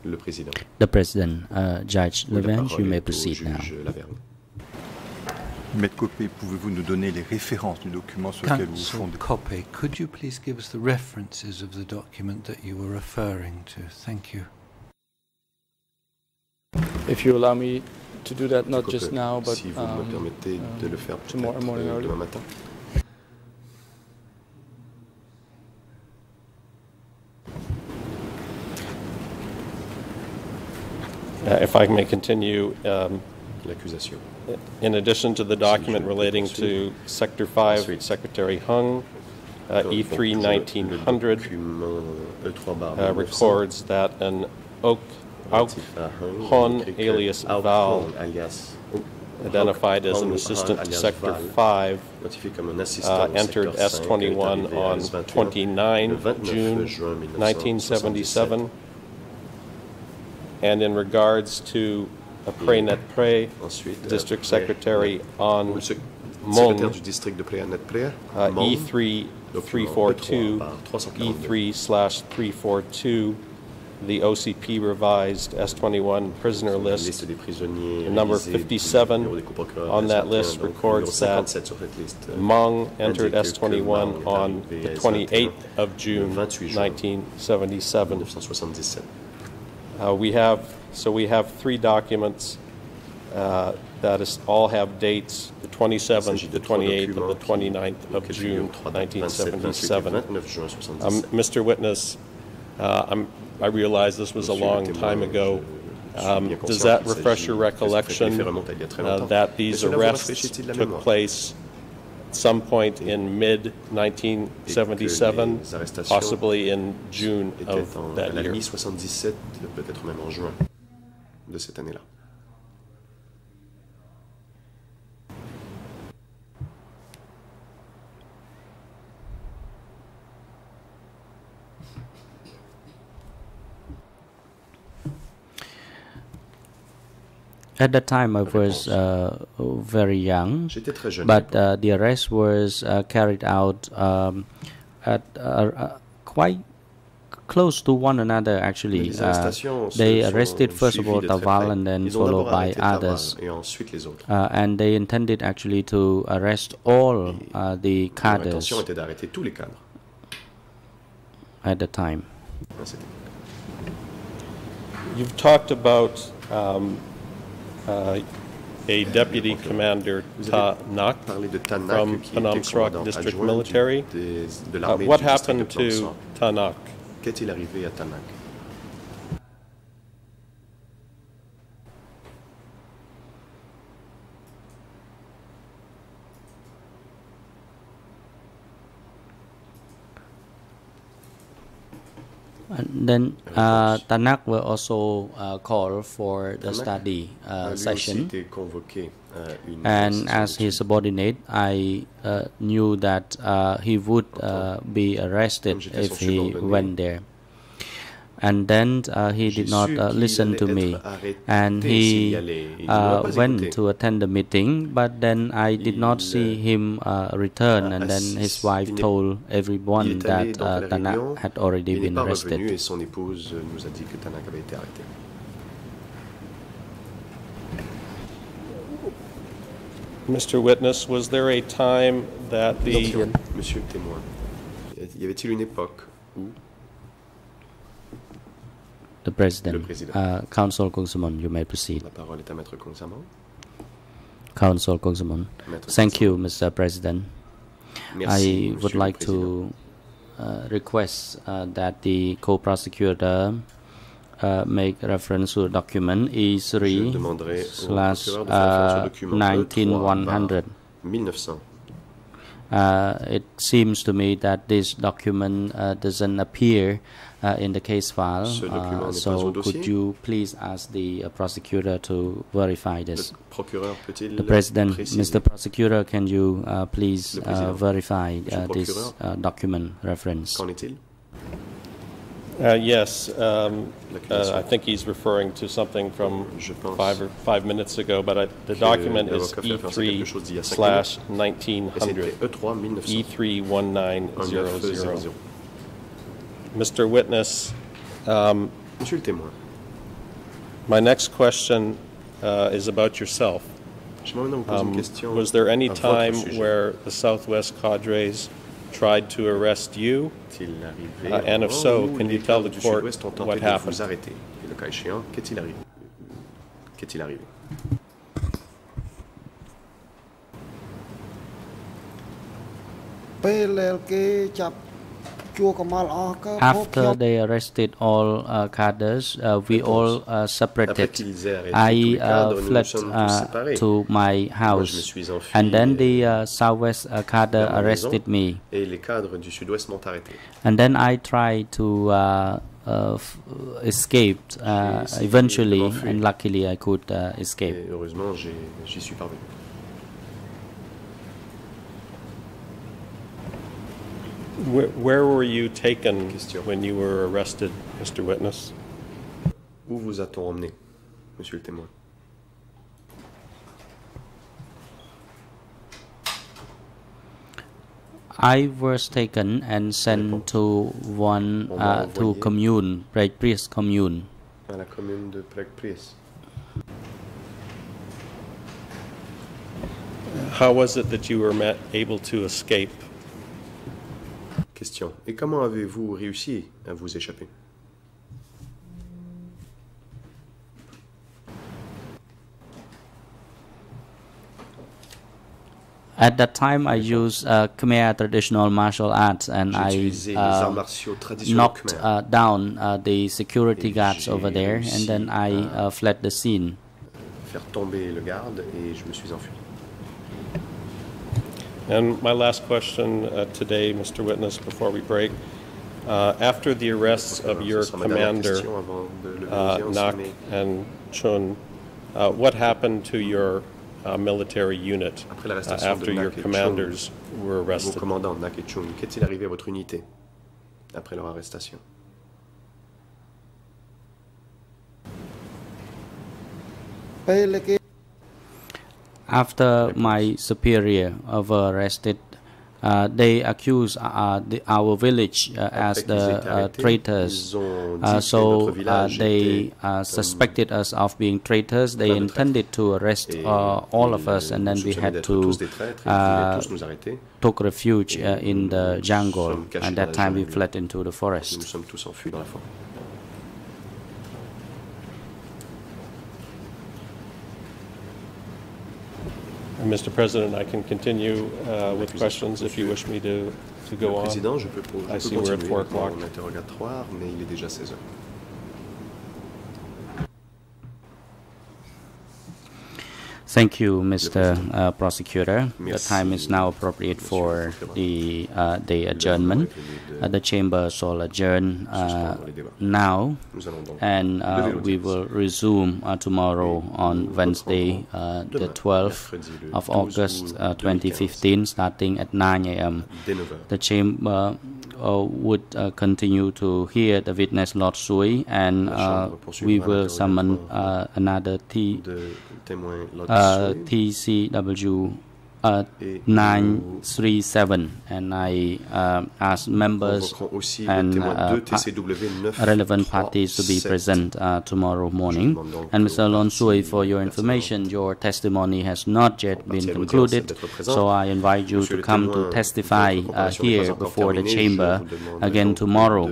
Speaker 4: Le Président.
Speaker 8: The President, uh, Judge
Speaker 4: parole
Speaker 8: you may proceed now.
Speaker 7: Maître Copé, pouvez-vous nous donner les références du document sur lequel vous fondez?
Speaker 9: Copy, could you please give us the references of the document that you were referring to? Thank you.
Speaker 6: If you allow me to do that, not just now, but
Speaker 4: si vous me
Speaker 6: um,
Speaker 4: permettez de le faire
Speaker 6: tomorrow morning
Speaker 4: euh,
Speaker 6: early.
Speaker 4: demain matin.
Speaker 3: If I may continue, um, in addition to the document relating to Sector 5, Secretary Hung, uh, E3
Speaker 4: je-
Speaker 3: 1900
Speaker 4: Le document E3 bar
Speaker 3: uh, records that an Oak, Auk
Speaker 4: relatif à Hung,
Speaker 3: Hon alias Val identified as an assistant to Sector 5,
Speaker 4: notifié comme un assistant
Speaker 3: uh, entered
Speaker 4: secteur 5, est
Speaker 3: S21 on 29 June 1977. And in regards to a Prenet Pre,
Speaker 4: Ensuite, euh,
Speaker 3: District Secretary on Hmong,
Speaker 4: secrétaire du district de Pré,
Speaker 3: uh,
Speaker 4: Hmong,
Speaker 3: E3
Speaker 4: document
Speaker 3: 342,
Speaker 4: E3 par 342.
Speaker 3: E3 slash 342, the OCP revised S21 prisoner list.
Speaker 4: liste des prisonniers
Speaker 3: number 57
Speaker 4: des
Speaker 3: on that list records that
Speaker 4: 57 sur cette liste, euh,
Speaker 3: Hmong entered S21
Speaker 4: Hmong
Speaker 3: on the 28th of June
Speaker 4: le 28 juin
Speaker 3: 1977.
Speaker 4: 1977.
Speaker 3: Uh, we have, so we have three documents uh, that is, all have dates, the 27th, the 28th, and the 29th of June
Speaker 4: figurent trois dates, 27, 28 et
Speaker 3: 1977. Um, Mr. Witness, uh, I'm, I realize this was a long time ago.
Speaker 4: je- je suis
Speaker 3: Um, does that refresh your
Speaker 4: que ce fait
Speaker 3: recollection
Speaker 4: remonte à il y a très
Speaker 3: uh, that these
Speaker 4: Mais cela vous
Speaker 3: arrests took place some point in mid
Speaker 4: Et
Speaker 3: 1977,
Speaker 4: que les arrestations
Speaker 3: possibly in June of
Speaker 4: en,
Speaker 3: that year?
Speaker 4: mi-77, peut-être même en juin de cette année-là.
Speaker 8: At that time, I was uh, very young,
Speaker 4: J'étais très jeune.
Speaker 8: but uh, the arrest was uh, carried out um, at uh, uh, quite close to one another. Actually, uh, they arrested first of all
Speaker 4: de
Speaker 8: Taval and then followed by others.
Speaker 4: et les.
Speaker 8: Uh, and they intended actually to arrest all uh, the cadres
Speaker 4: intention était d'arrêter tous les cadres
Speaker 8: at the time.
Speaker 4: à cette époque.
Speaker 3: You've talked about um, a deputy commander, Ta Nak,
Speaker 4: Tanak
Speaker 3: from
Speaker 4: qui était
Speaker 3: District Military. Uh, what
Speaker 4: du district de
Speaker 3: happened to. Tanak?
Speaker 4: Qu'est-il arrivé à Tanak
Speaker 8: And then uh, Tanak will also uh, call for the
Speaker 4: Tanak?
Speaker 8: study uh, session.
Speaker 4: une
Speaker 8: And as his subordinate, I uh, knew that uh, he would uh, be arrested if he went there. And then uh, he did not uh, listen to me, and he
Speaker 4: y allait. Il ne
Speaker 8: uh, went to attend the meeting. But then I did not see
Speaker 4: euh,
Speaker 8: him uh, return, and then his wife told everyone that
Speaker 4: donc
Speaker 8: uh,
Speaker 4: la
Speaker 8: Tanak had already been arrested.
Speaker 4: revenu et son épouse a dit que Tanak avait été arrêté.
Speaker 3: Mr. Witness, was there a time that the
Speaker 4: Monsieur le témoin, y avait-il une époque où
Speaker 8: The president,
Speaker 4: Le président.
Speaker 8: uh, Council Kong Sam Onn, you may proceed.
Speaker 4: la parole est à Maître Kong Sam Onn
Speaker 8: Council Kong
Speaker 4: Sam
Speaker 8: Onn.
Speaker 4: Thank
Speaker 8: you, Mr. President.
Speaker 4: Merci,
Speaker 8: I would
Speaker 4: Monsieur
Speaker 8: like to uh, request uh, that the co-prosecutor uh, make reference to document E3
Speaker 4: demanderai au
Speaker 8: slash
Speaker 4: procureur de faire référence au
Speaker 8: uh,
Speaker 4: document E3
Speaker 8: 19100.
Speaker 4: 1900.
Speaker 8: Uh, it seems to me that this document uh, doesn't appear uh, in the case file. Uh,
Speaker 4: n'est pas au
Speaker 8: so could you please ask the uh, prosecutor to verify this? The President, Mr. Prosecutor, can you uh, please uh, verify uh, this uh, document reference?
Speaker 3: Uh, yes, um, uh, I think he's referring to something from five or five minutes ago, but I, the document is
Speaker 4: l'avocat fait référence à quelque
Speaker 3: E3
Speaker 4: chose d'il y a cinq
Speaker 3: slash 1900.
Speaker 4: E3 1900.
Speaker 3: E3 1900.
Speaker 4: 1900.
Speaker 3: Mr. Witness, um,
Speaker 4: Monsieur le témoin,
Speaker 3: my next question uh, is about yourself.
Speaker 4: j'aimerais maintenant vous poser une
Speaker 3: Um, was there any time where the Southwest cadres tried to arrest you?
Speaker 4: Est-il arrivé
Speaker 3: Uh,
Speaker 4: un
Speaker 3: and if
Speaker 4: moment
Speaker 3: so,
Speaker 4: où
Speaker 3: can
Speaker 4: les
Speaker 3: you tell
Speaker 4: cadres
Speaker 3: the
Speaker 4: du
Speaker 3: court
Speaker 4: Sud-Ouest ont tenté
Speaker 3: what
Speaker 4: de
Speaker 3: happened?
Speaker 4: vous arrêter Et le cas échéant, qu'est-il arrivé Qu'est-il arrivé
Speaker 1: "ពេលដែលគេចាប់
Speaker 8: After they arrested all uh, cadres, uh, we all uh, separated.
Speaker 4: qu'ils aient arrêté tous
Speaker 8: I uh,
Speaker 4: nous nous
Speaker 8: fled uh, to my
Speaker 4: Moi, je me
Speaker 8: house, and then
Speaker 4: euh,
Speaker 8: the uh, Southwest uh, cadre
Speaker 4: vers ma maison,
Speaker 8: arrested me.
Speaker 4: et les cadres du Sud-Ouest m'ont arrêté.
Speaker 8: And then I tried to uh, uh, f- uh, eventually, and luckily I could uh, escape.
Speaker 3: Where, where were you taken
Speaker 4: Question.
Speaker 3: when you were arrested, Mr. Witness?
Speaker 4: Où vous a-t-on emmené, monsieur le témoin
Speaker 8: I was taken and sent to one uh, to commune, Bright Priest commune.
Speaker 4: À la commune de Prague-Pries.
Speaker 3: How was it that you were met, able to escape?
Speaker 4: Question. Et comment avez-vous réussi à vous échapper?
Speaker 8: At that time, I used uh, Khmer traditional martial arts, and I uh, knocked uh, down uh, the security
Speaker 4: Et
Speaker 8: guards over there, and then I uh, fled the scene.
Speaker 4: faire tomber le garde et je me suis enfui.
Speaker 3: And my last question uh, today, Mr. Witness, before we break. Uh, after the arrests of your commander, uh, Nak and Chun, uh, what happened to your uh, military unit uh, after your commanders were arrested?
Speaker 4: Qu'est-il arrivé à votre unité après leur arrestation?
Speaker 8: After my superior uh, were arrested, uh, they accused uh, the, our village uh, as the uh, traitors.
Speaker 4: ils ont dit
Speaker 8: Uh, so uh, they uh, suspected us of being traitors. They
Speaker 4: plein de traîtres.
Speaker 8: intended to arrest uh, all of us, and then we had to
Speaker 4: tous des traîtres et ils voulaient
Speaker 8: uh,
Speaker 4: tous nous arrêter.
Speaker 8: took refuge uh, in the jungle. At that time, we fled into the forest.
Speaker 4: sommes tous enfuis dans la forêt.
Speaker 3: And Mr. President, I can continue uh, with questions if you wish me to, to go on.
Speaker 4: président, je peux, je
Speaker 3: I
Speaker 4: peux
Speaker 3: see we're at four o'clock.
Speaker 4: mais il est déjà 16 heures.
Speaker 8: Thank you, Mr. Uh, Prosecutor. The time is now appropriate for the uh, the adjournment.
Speaker 4: moment est venu de
Speaker 8: Uh, the chamber shall adjourn uh,
Speaker 4: suspendre les débats.
Speaker 8: now,
Speaker 4: Nous allons donc
Speaker 8: and uh, we will resume uh, tomorrow on Wednesday, uh, the 12th of August uh,
Speaker 4: 2015,
Speaker 8: 2015, starting at 9 a.m.
Speaker 4: dès 9 heures.
Speaker 8: The chamber uh, would uh, continue to hear the witness Lat Suoy, and uh, we will summon uh, another T,
Speaker 4: de témoin Lord
Speaker 8: uh, TCW uh, 937, and I uh, ask members and uh, pa- relevant parties to be present uh, tomorrow morning. And Mr. Lat
Speaker 4: Suoy,
Speaker 8: for your information, your testimony has not yet been
Speaker 4: parties à l'audience
Speaker 8: concluded, so I invite you to come to testify uh, here before the chamber again tomorrow.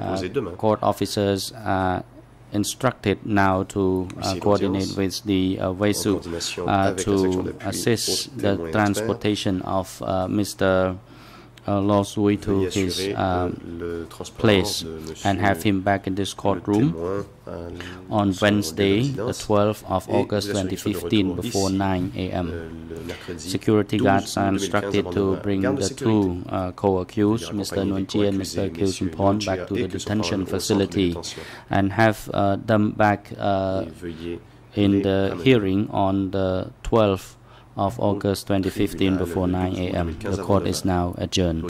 Speaker 8: Uh, court officers instructed now to uh, coordinate with the uh, uh,
Speaker 4: avec la section
Speaker 8: to assist the transportation of uh, Mr. Uh, Lat Suoy
Speaker 4: to
Speaker 8: his um,
Speaker 4: transport
Speaker 8: place and have him back in this courtroom on Wednesday, the 12th of August
Speaker 4: vous assurez qu'il soit de
Speaker 8: 2015, before 9 a.m.
Speaker 4: euh,
Speaker 8: Security guards are instructed to bring the two uh, co-accused, Mr.
Speaker 4: Nuon
Speaker 8: Chea and Mr.
Speaker 4: messieurs
Speaker 8: Khieu
Speaker 4: Samphan,
Speaker 8: back to the detention
Speaker 4: au centre de
Speaker 8: facility and have uh, them back uh, in the hearing on the 12th of August 2015 before 9 a.m. The court is now adjourned.